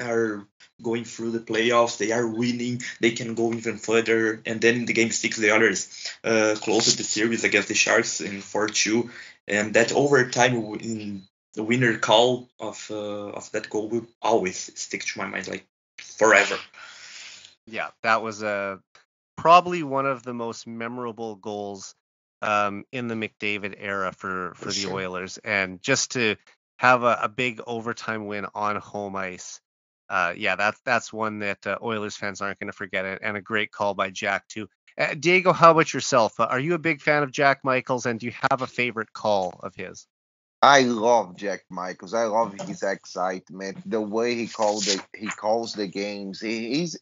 are going through the playoffs. They are winning. They can go even further. And then in the game six, the Oilers uh, closed the series against the Sharks in four two, and that overtime in the winner call of uh, of that goal will always stick to my mind like forever. Yeah, that was a probably one of the most memorable goals um, in the McDavid era for for For the sure. Oilers, and just to have a, a big overtime win on home ice. Uh, yeah, that's that's one that uh, Oilers fans aren't going to forget, it, and a great call by Jack too. Uh, Diego, how about yourself? Uh, are you a big fan of Jack Michaels, and do you have a favorite call of his? I love Jack Michaels. I love his excitement, the way he called the he calls the games. He, he's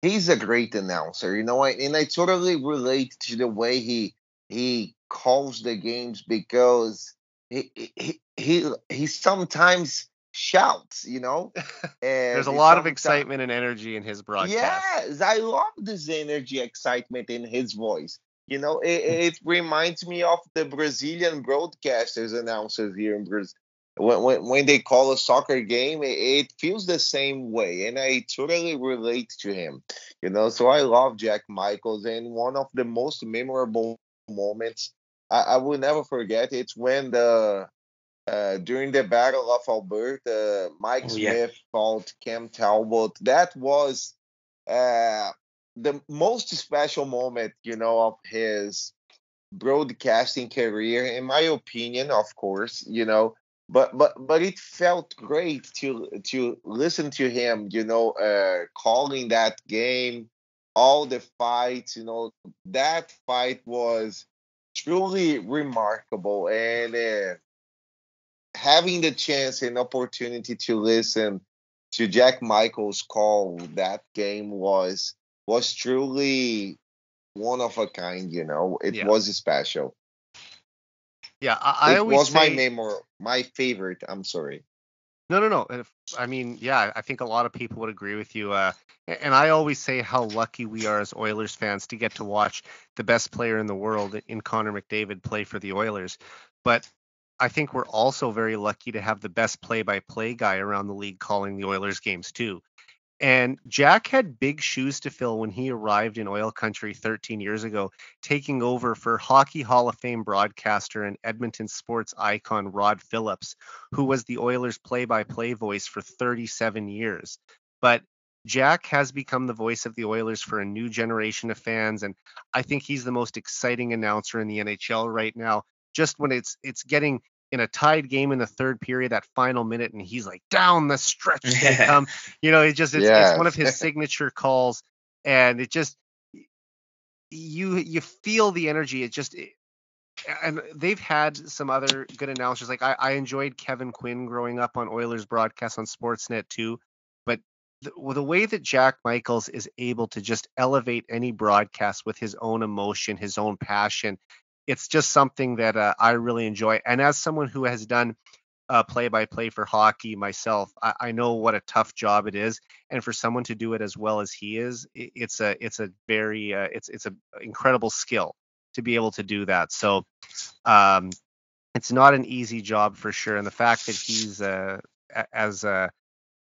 he's a great announcer, you know. And I totally relate to the way he he calls the games because he he he, he sometimes shouts, you know. There's a lot of excitement and energy in his broadcast. Yes, I love this energy, excitement in his voice. You know, it, it reminds me of the Brazilian broadcasters, announcers here in Brazil. When, when, when they call a soccer game, it, it feels the same way, and I totally relate to him. You know, so I love Jack Michaels, and one of the most memorable moments I, I will never forget. It's when the uh, during the Battle of Alberta, Mike Oh, yeah. Smith fought Cam Talbot. That was uh, the most special moment, you know, of his broadcasting career, in my opinion, of course, you know. But but but it felt great to to listen to him, you know, uh, calling that game, all the fights, you know, that fight was truly remarkable, and uh, having the chance and opportunity to listen to Jack Michaels call that game was was truly one of a kind. You know, it Yeah. was special. Yeah, I, I it always was my say, memor, my favorite. I'm sorry. No, no, no. If, I mean, yeah, I think a lot of people would agree with you. Uh, and I always say how lucky we are as Oilers fans to get to watch the best player in the world in Connor McDavid play for the Oilers. But I think we're also very lucky to have the best play-by-play guy around the league calling the Oilers games too. And Jack had big shoes to fill when he arrived in oil country 13 years ago, taking over for Hockey Hall of Fame broadcaster and Edmonton sports icon Rod Phillips, who was the Oilers play by play voice for 37 years. But Jack has become the voice of the Oilers for a new generation of fans, and I think he's the most exciting announcer in the NHL right now. Just when it's it's getting in a tied game in the third period, that final minute, and he's like down the stretch they come. You know, it just it's, it's one of his signature calls, and it just you you feel the energy. It just it- and they've had some other good announcers. Like I, I enjoyed Kevin Quinn growing up on Oilers broadcast on Sportsnet too, but the, well, the way that Jack Michaels is able to just elevate any broadcast with his own emotion, his own passion, it's just something that uh, I really enjoy. And as someone who has done uh, play-by-play for hockey myself, I, I know what a tough job it is, and for someone to do it as well as he is, i- it's a it's a very uh, it's it's a incredible skill to be able to do that. So um, it's not an easy job for sure, and the fact that he's uh, as uh,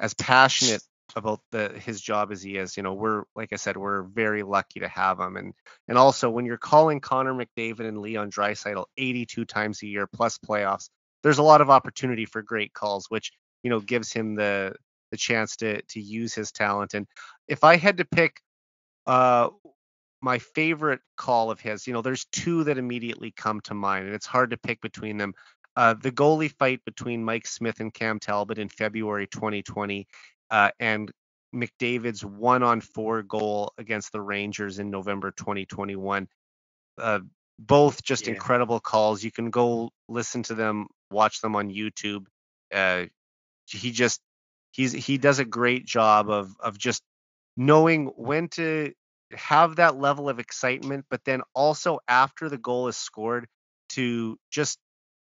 as passionate about the his job as he is, you know, we're like I said, we're very lucky to have him, and and also when you're calling Connor McDavid and Leon Draisaitl 82 times a year plus playoffs, there's a lot of opportunity for great calls, which you know gives him the the chance to to use his talent. And if I had to pick uh my favorite call of his, you know, there's two that immediately come to mind, and it's hard to pick between them. Uh, the goalie fight between Mike Smith and Cam Talbot in February 2020, uh, and McDavid's one on four goal against the Rangers in November 2021. Uh, both just Yeah. incredible calls. You can go listen to them, watch them on YouTube. Uh, he just he's he does a great job of of just knowing when to have that level of excitement, but then also after the goal is scored to just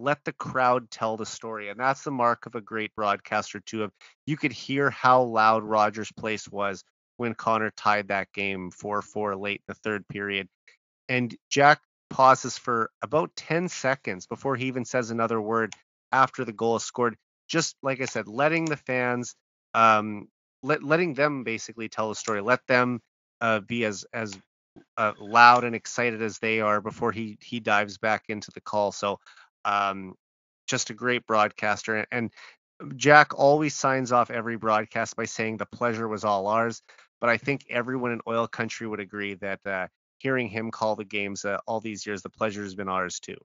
let the crowd tell the story. And that's the mark of a great broadcaster too. Of you could hear how loud Rogers Place was when Connor tied that game 4-4 late in the third period. And Jack pauses for about 10 seconds before he even says another word after the goal is scored. Just like I said, letting the fans um let, letting them basically tell the story. Let them uh, be as as uh, loud and excited as they are before he he dives back into the call. So um, just a great broadcaster. And Jack always signs off every broadcast by saying the pleasure was all ours. But I think everyone in oil country would agree that uh, hearing him call the games uh, all these years, the pleasure has been ours too.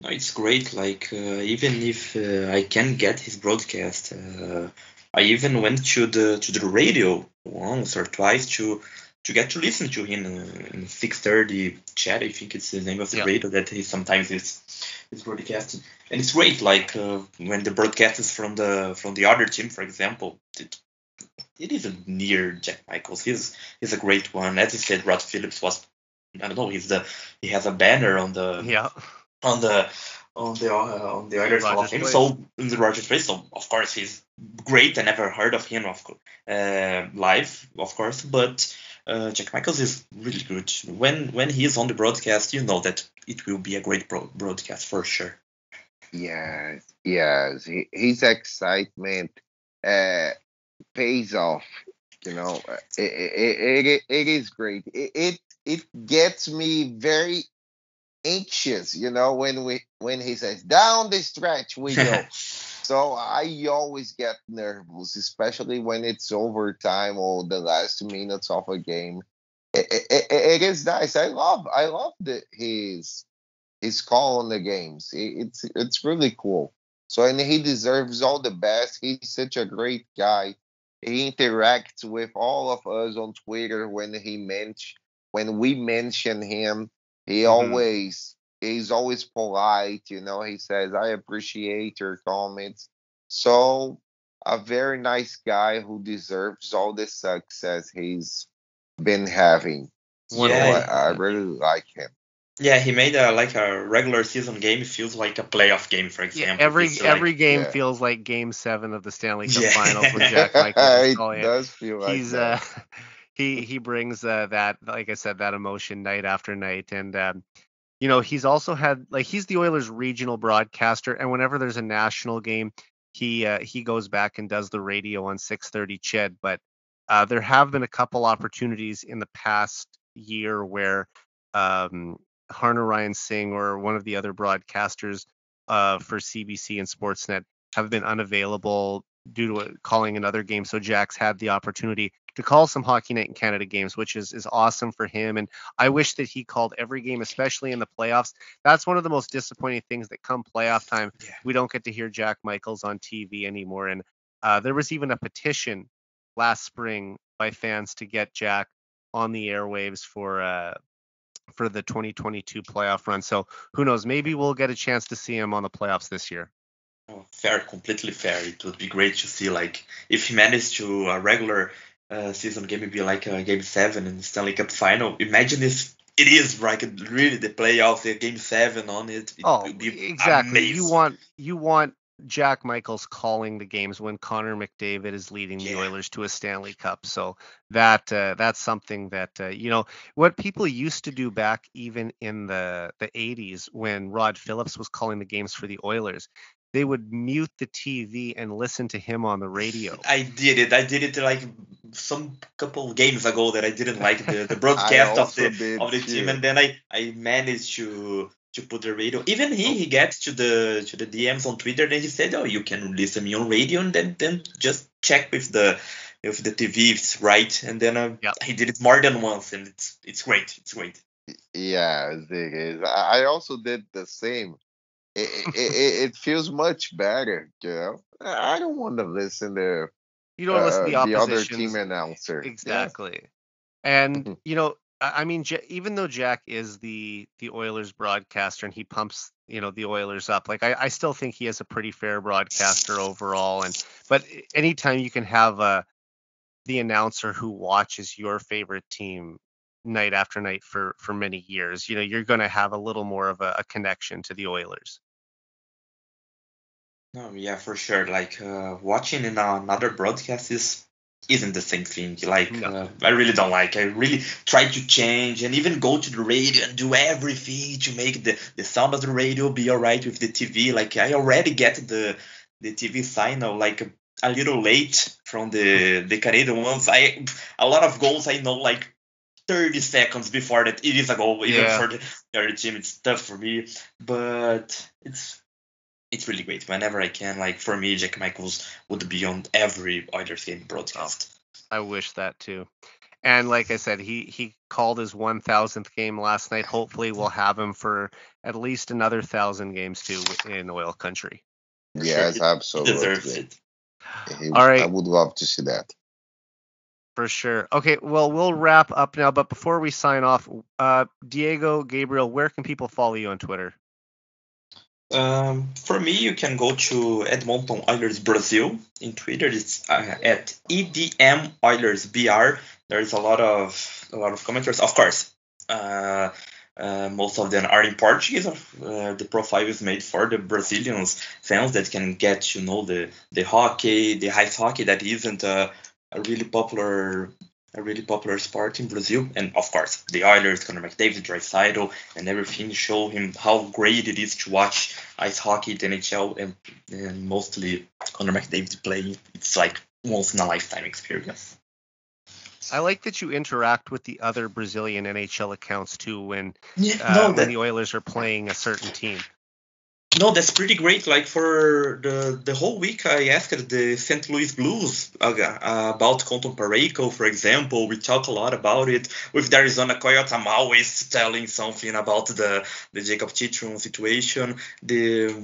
No, it's great. Like uh, even if uh, I can get his broadcast, uh, I even went to the to the radio once or twice to to get to listen to him in 6:30 CHED. I think it's the name of the Yeah. radio that he sometimes is is broadcasting, and it's great. Like uh, when the broadcast is from the from the other team, for example, it, it isn't near Jack Michaels. He's he's a great one. As you said, Rod Phillips was. I don't know. He's the he has a banner on the Yeah, on the on the uh, on the Oilers Hall of Fame. So in the Rogers Place, so of course he's great. I never heard of him of uh, live, of course, but uh, Jack Michaels is really good. When when he is on the broadcast, you know that it will be a great bro- broadcast for sure. Yes, yes. He, his excitement uh, pays off. You know, Uh, it, it, it, it is great. It, it it gets me very anxious. You know, when we when he says down the stretch we go. So I always get nervous, especially when it's overtime or the last minutes of a game. It, it, it is nice. I love I love the, his his call on the games. It, it's it's really cool. So and he deserves all the best. He's such a great guy. He interacts with all of us on Twitter when he mention when we mention him. He mm-hmm. always he's always polite. You know, he says, "I appreciate your comments." So a very nice guy who deserves all the success he's been having. Yeah, I, I really like him. Yeah, he made a like a regular season game feels like a playoff game, for example. Yeah, every every like, game yeah. feels like Game Seven of the Stanley Cup yeah. Finals when Jack Michaels it does feel like he's that. uh he he brings uh, that like I said that emotion night after night, and um, you know he's also had like he's the Oilers regional broadcaster, and whenever there's a national game, he uh, he goes back and does the radio on 6:30 CHED. But uh, there have been a couple opportunities in the past year where um, Harnarayan Singh or one of the other broadcasters uh, for CBC and Sportsnet have been unavailable due to calling another game. So Jack's had the opportunity to call some Hockey Night in Canada games, which is is awesome for him. And I wish that he called every game, especially in the playoffs. That's one of the most disappointing things that come playoff time, yeah. we don't get to hear Jack Michaels on TV anymore. And uh, there was even a petition last spring by fans to get Jack on the airwaves for uh, for the 2022 playoff run. So who knows? Maybe we'll get a chance to see him on the playoffs this year. Oh, fair, completely fair. It would be great to see like if he managed to a regular uh, season game be like a game seven in the Stanley Cup final. Imagine if it is like really the playoffs, the game seven on it. it oh, exactly. Amazing. You want you want Jack Michaels calling the games when Connor McDavid is leading the yeah. Oilers to a Stanley Cup. So that uh, that's something that uh, you know what people used to do back even in the the 80s when Rod Phillips was calling the games for the Oilers. They would mute the TV and listen to him on the radio. I did it. I did it like some couple games ago that I didn't like the, the broadcast of the of the team, and then I I managed to to put the radio. Even he oh. he gets to the to the DMs on Twitter and he said, "Oh, you can listen me on radio and then then just check with the if the TV is right." And then uh, yep. he did it more than once, and it's it's great. It's great. Yeah, it is. I also did the same. It, it, it, feels much better, you know. I don't want to listen to you don't uh, listen to the, the other team announcer. Exactly. Yeah. And you know, I mean, even though Jack is the the Oilers broadcaster and he pumps, you know, the Oilers up, like I, I still think he is a pretty fair broadcaster overall. And but anytime you can have a uh, the announcer who watches your favorite team night after night for for many years, you know, you're going to have a little more of a, a connection to the Oilers. No, yeah, for sure. Like uh, watching in another broadcast is isn't the same thing. Like no. uh, I really don't like. I really try to change and even go to the radio and do everything to make the, the sound of the radio be alright with the TV. Like I already get the the TV signal like a little late from the the Canadian ones. I a lot of goals I know like 30 seconds before that it is a goal. Even yeah. for the other team, it's tough for me, but it's it's really great. Whenever I can, like for me, Jack Michaels would be on every Oilers game broadcast. Oh, I wish that too. And like I said, he he called his 1,000th game last night. Hopefully, we'll have him for at least another thousand games too in oil country. Yes, absolutely. He deserves it. He, All right. I would love to see that. For sure. Okay, well, we'll wrap up now. But before we sign off, uh, Diego Gabriel, where can people follow you on Twitter? Um, for me, you can go to Edmonton Oilers Brazil in Twitter. It's uh, at EDM Oilers BR. There's a lot of a lot of commenters, of course. Uh, uh, most of them are in Portuguese. Uh, the profile is made for the Brazilians fans that can get to know the the hockey, the ice hockey that isn't a, a really popular a really popular sport in Brazil. And of course, the Oilers, Connor McDavid, Draisaitl, and everything show him how great it is to watch ice hockey, the NHL, and, and mostly Connor McDavid playing. It's like once in a lifetime experience. I like that you interact with the other Brazilian NHL accounts too when yeah, uh, that, when the Oilers are playing a certain team. No, that's pretty great. Like for the the whole week, I asked the St. Louis Blues about Colton Parayko, for example. We talk a lot about it with the Arizona Coyotes. I'm always telling something about the the Jacob Chychrun situation. The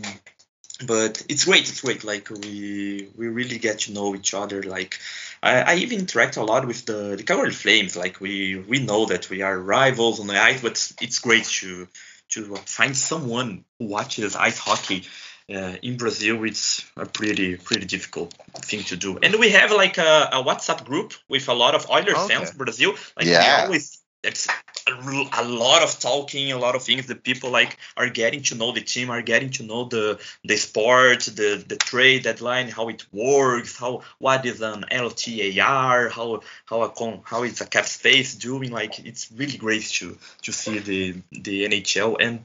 but it's great. It's great. Like we we really get to know each other. Like I, I even interact a lot with the the Calgary Flames. Like we we know that we are rivals on the ice, but it's great to to find someone who watches ice hockey uh, in Brazil, it's a pretty pretty difficult thing to do. And we have like a, a WhatsApp group with a lot of Oilers okay. fans in Brazil. Like yeah. we always it's a, lot of talking, a lot of things that people like are getting to know the team, are getting to know the the sport, the the trade deadline, how it works, how what is an LTIR, how how a con, how is a cap space doing. Like it's really great to to see the the NHL and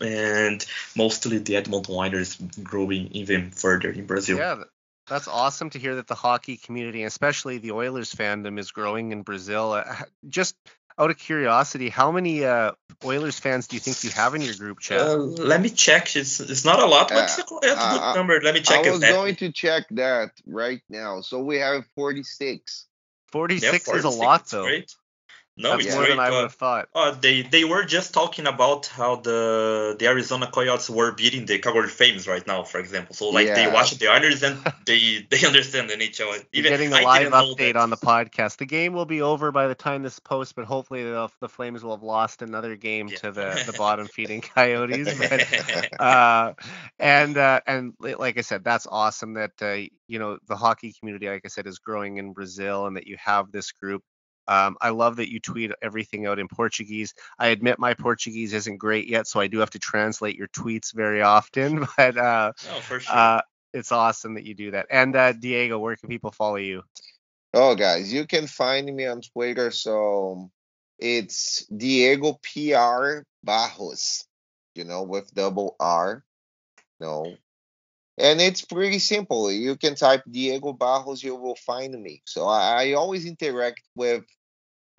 and mostly the Edmonton Oilers growing even further in Brazil. Yeah, that's awesome to hear that the hockey community, especially the Oilers fandom, is growing in Brazil. Uh, just out of curiosity, how many uh, Oilers fans do you think you have in your group chat? Uh, let me check. It's it's not a lot, but it's a, good uh, number. Let me check. I was going to check that right now. So we have 46. 46, yeah, 46 is a lot, though. Great. No, That's it's more great, than I would have thought. Uh, they they were just talking about how the the Arizona Coyotes were beating the Calgary Flames right now, for example. So like yeah. they watch the Oilers and they they understand the NHL. Even getting the live update on the podcast. The game will be over by the time this posts, but hopefully the, the Flames will have lost another game yeah. to the the bottom feeding Coyotes. But, uh, and uh, and like I said, that's awesome that uh, you know the hockey community, like I said, is growing in Brazil, and that you have this group um, I love that you tweet everything out in Portuguese. I admit my Portuguese isn't great yet, so I do have to translate your tweets very often. But uh, oh, for sure. Uh, it's awesome that you do that. And uh, Diego, where can people follow you? Oh, guys, you can find me on Twitter. So it's Diego PR Barros, you know, with double R. No, and it's pretty simple. You can type Diego Barros, you will find me. So I, I always interact with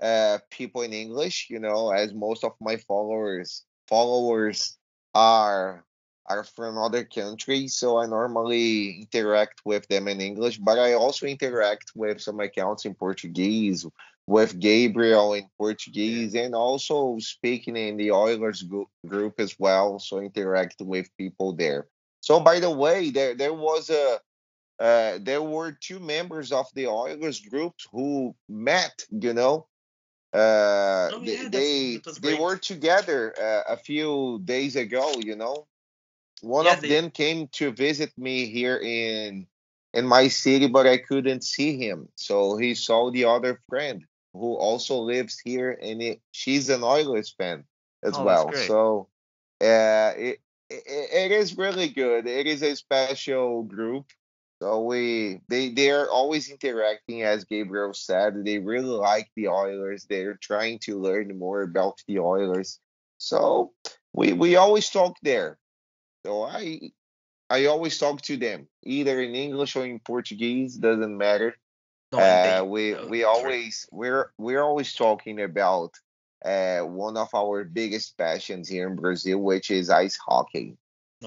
uh, people in English, you know, as most of my followers followers are are from other countries, so I normally interact with them in English, but I also interact with some accounts in Portuguese, with Gabriel in Portuguese, and also speaking in the Oilers group as well, so interact with people there. So by the way, there there was a uh, there were two members of the Oilers group who met. You know, uh, oh, yeah, they they were together uh, a few days ago. You know, one yeah, of they... them came to visit me here in in my city, but I couldn't see him. So he saw the other friend who also lives here, and it, she's an Oilers fan as oh, well. So uh, it, it is really good. It is a special group. So we they they are always interacting, as Gabriel said. They really like the Oilers. They're trying to learn more about the Oilers. So we we always talk there. So I I always talk to them either in English or in Portuguese. Doesn't matter. uh, we we always we're we're always talking about uh, one of our biggest passions here in Brazil, which is ice hockey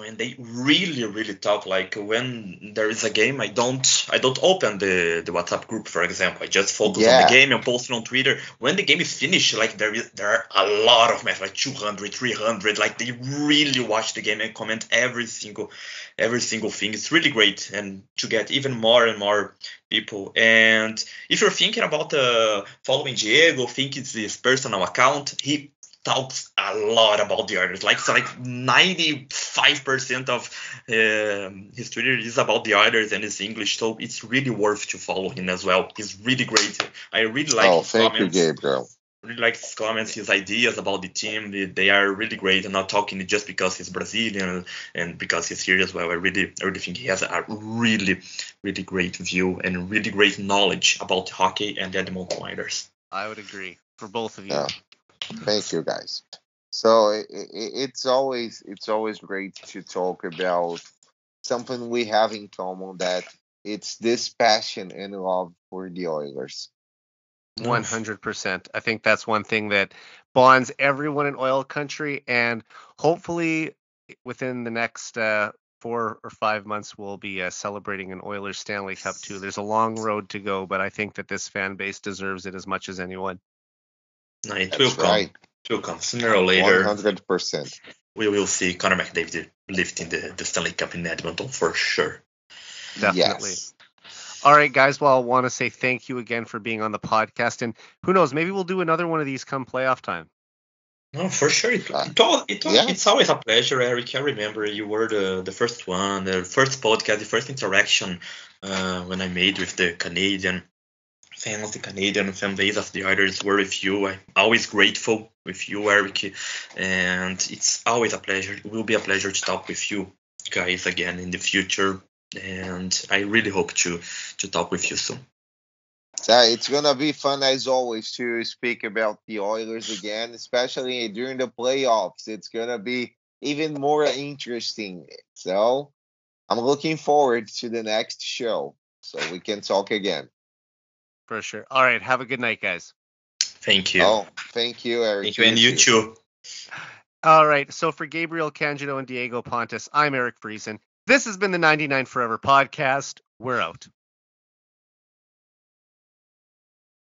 and they really really talk like when there is a game i don't i don't open the the whatsapp group for example. I just focus yeah. on the game and post it on twitter. When the game is finished like there is there are a lot of matches like 200 300 like they really watch the game and comment every single every single thing. It's really great and to get even more and more people. And if you're thinking about uh, following diego think it's his personal account he talks a lot about the Oilers. Like so like 95% of um, his Twitter is about the Oilers and his English, so it's really worth to follow him as well. He's really great. I really like oh, his thank comments. you, Gabriel. Really like his comments, his ideas about the team. They, they are really great. I'm not talking just because he's Brazilian and because he's here as well. I really, I really think he has a really, really great view and really great knowledge about hockey and the Edmonton Oilers. I would agree for both of you. Yeah. Thank you, guys. So it, it, it's always it's always great to talk about something we have in common that it's this passion and love for the Oilers. 100%. I think that's one thing that bonds everyone in oil country and hopefully within the next uh, four or five months, we'll be uh, celebrating an Oilers Stanley Cup too. There's a long road to go, but I think that this fan base deserves it as much as anyone. No, it That's will come. right. It will come sooner or later. 100%. We will see Connor McDavid lifting the, the Stanley Cup in Edmonton for sure. Definitely. Yes. All right, guys. Well, I want to say thank you again for being on the podcast, and who knows, maybe we'll do another one of these come playoff time. No, for sure. It, Uh, it, all, it, all- yeah. It's always a pleasure, Eric. I remember you were the, the first one, the first podcast, the first interaction uh, when I made with the Canadian fans, the Canadian fan base of the Oilers were with you. I'm always grateful with you, Eric. And it's always a pleasure. It will be a pleasure to talk with you guys again in the future. And I really hope to, to talk with you soon. So it's gonna be fun as always to speak about the Oilers again, especially during the playoffs. It's gonna be even more interesting. So I'm looking forward to the next show so we can talk again. For sure. All right. Have a good night, guys. Thank you. Oh, thank you, Eric. Thank you. And you too. All right. So for Gabriel Candido and Diego Pontes, I'm Eric Friesen. This has been the 99 Forever podcast. We're out.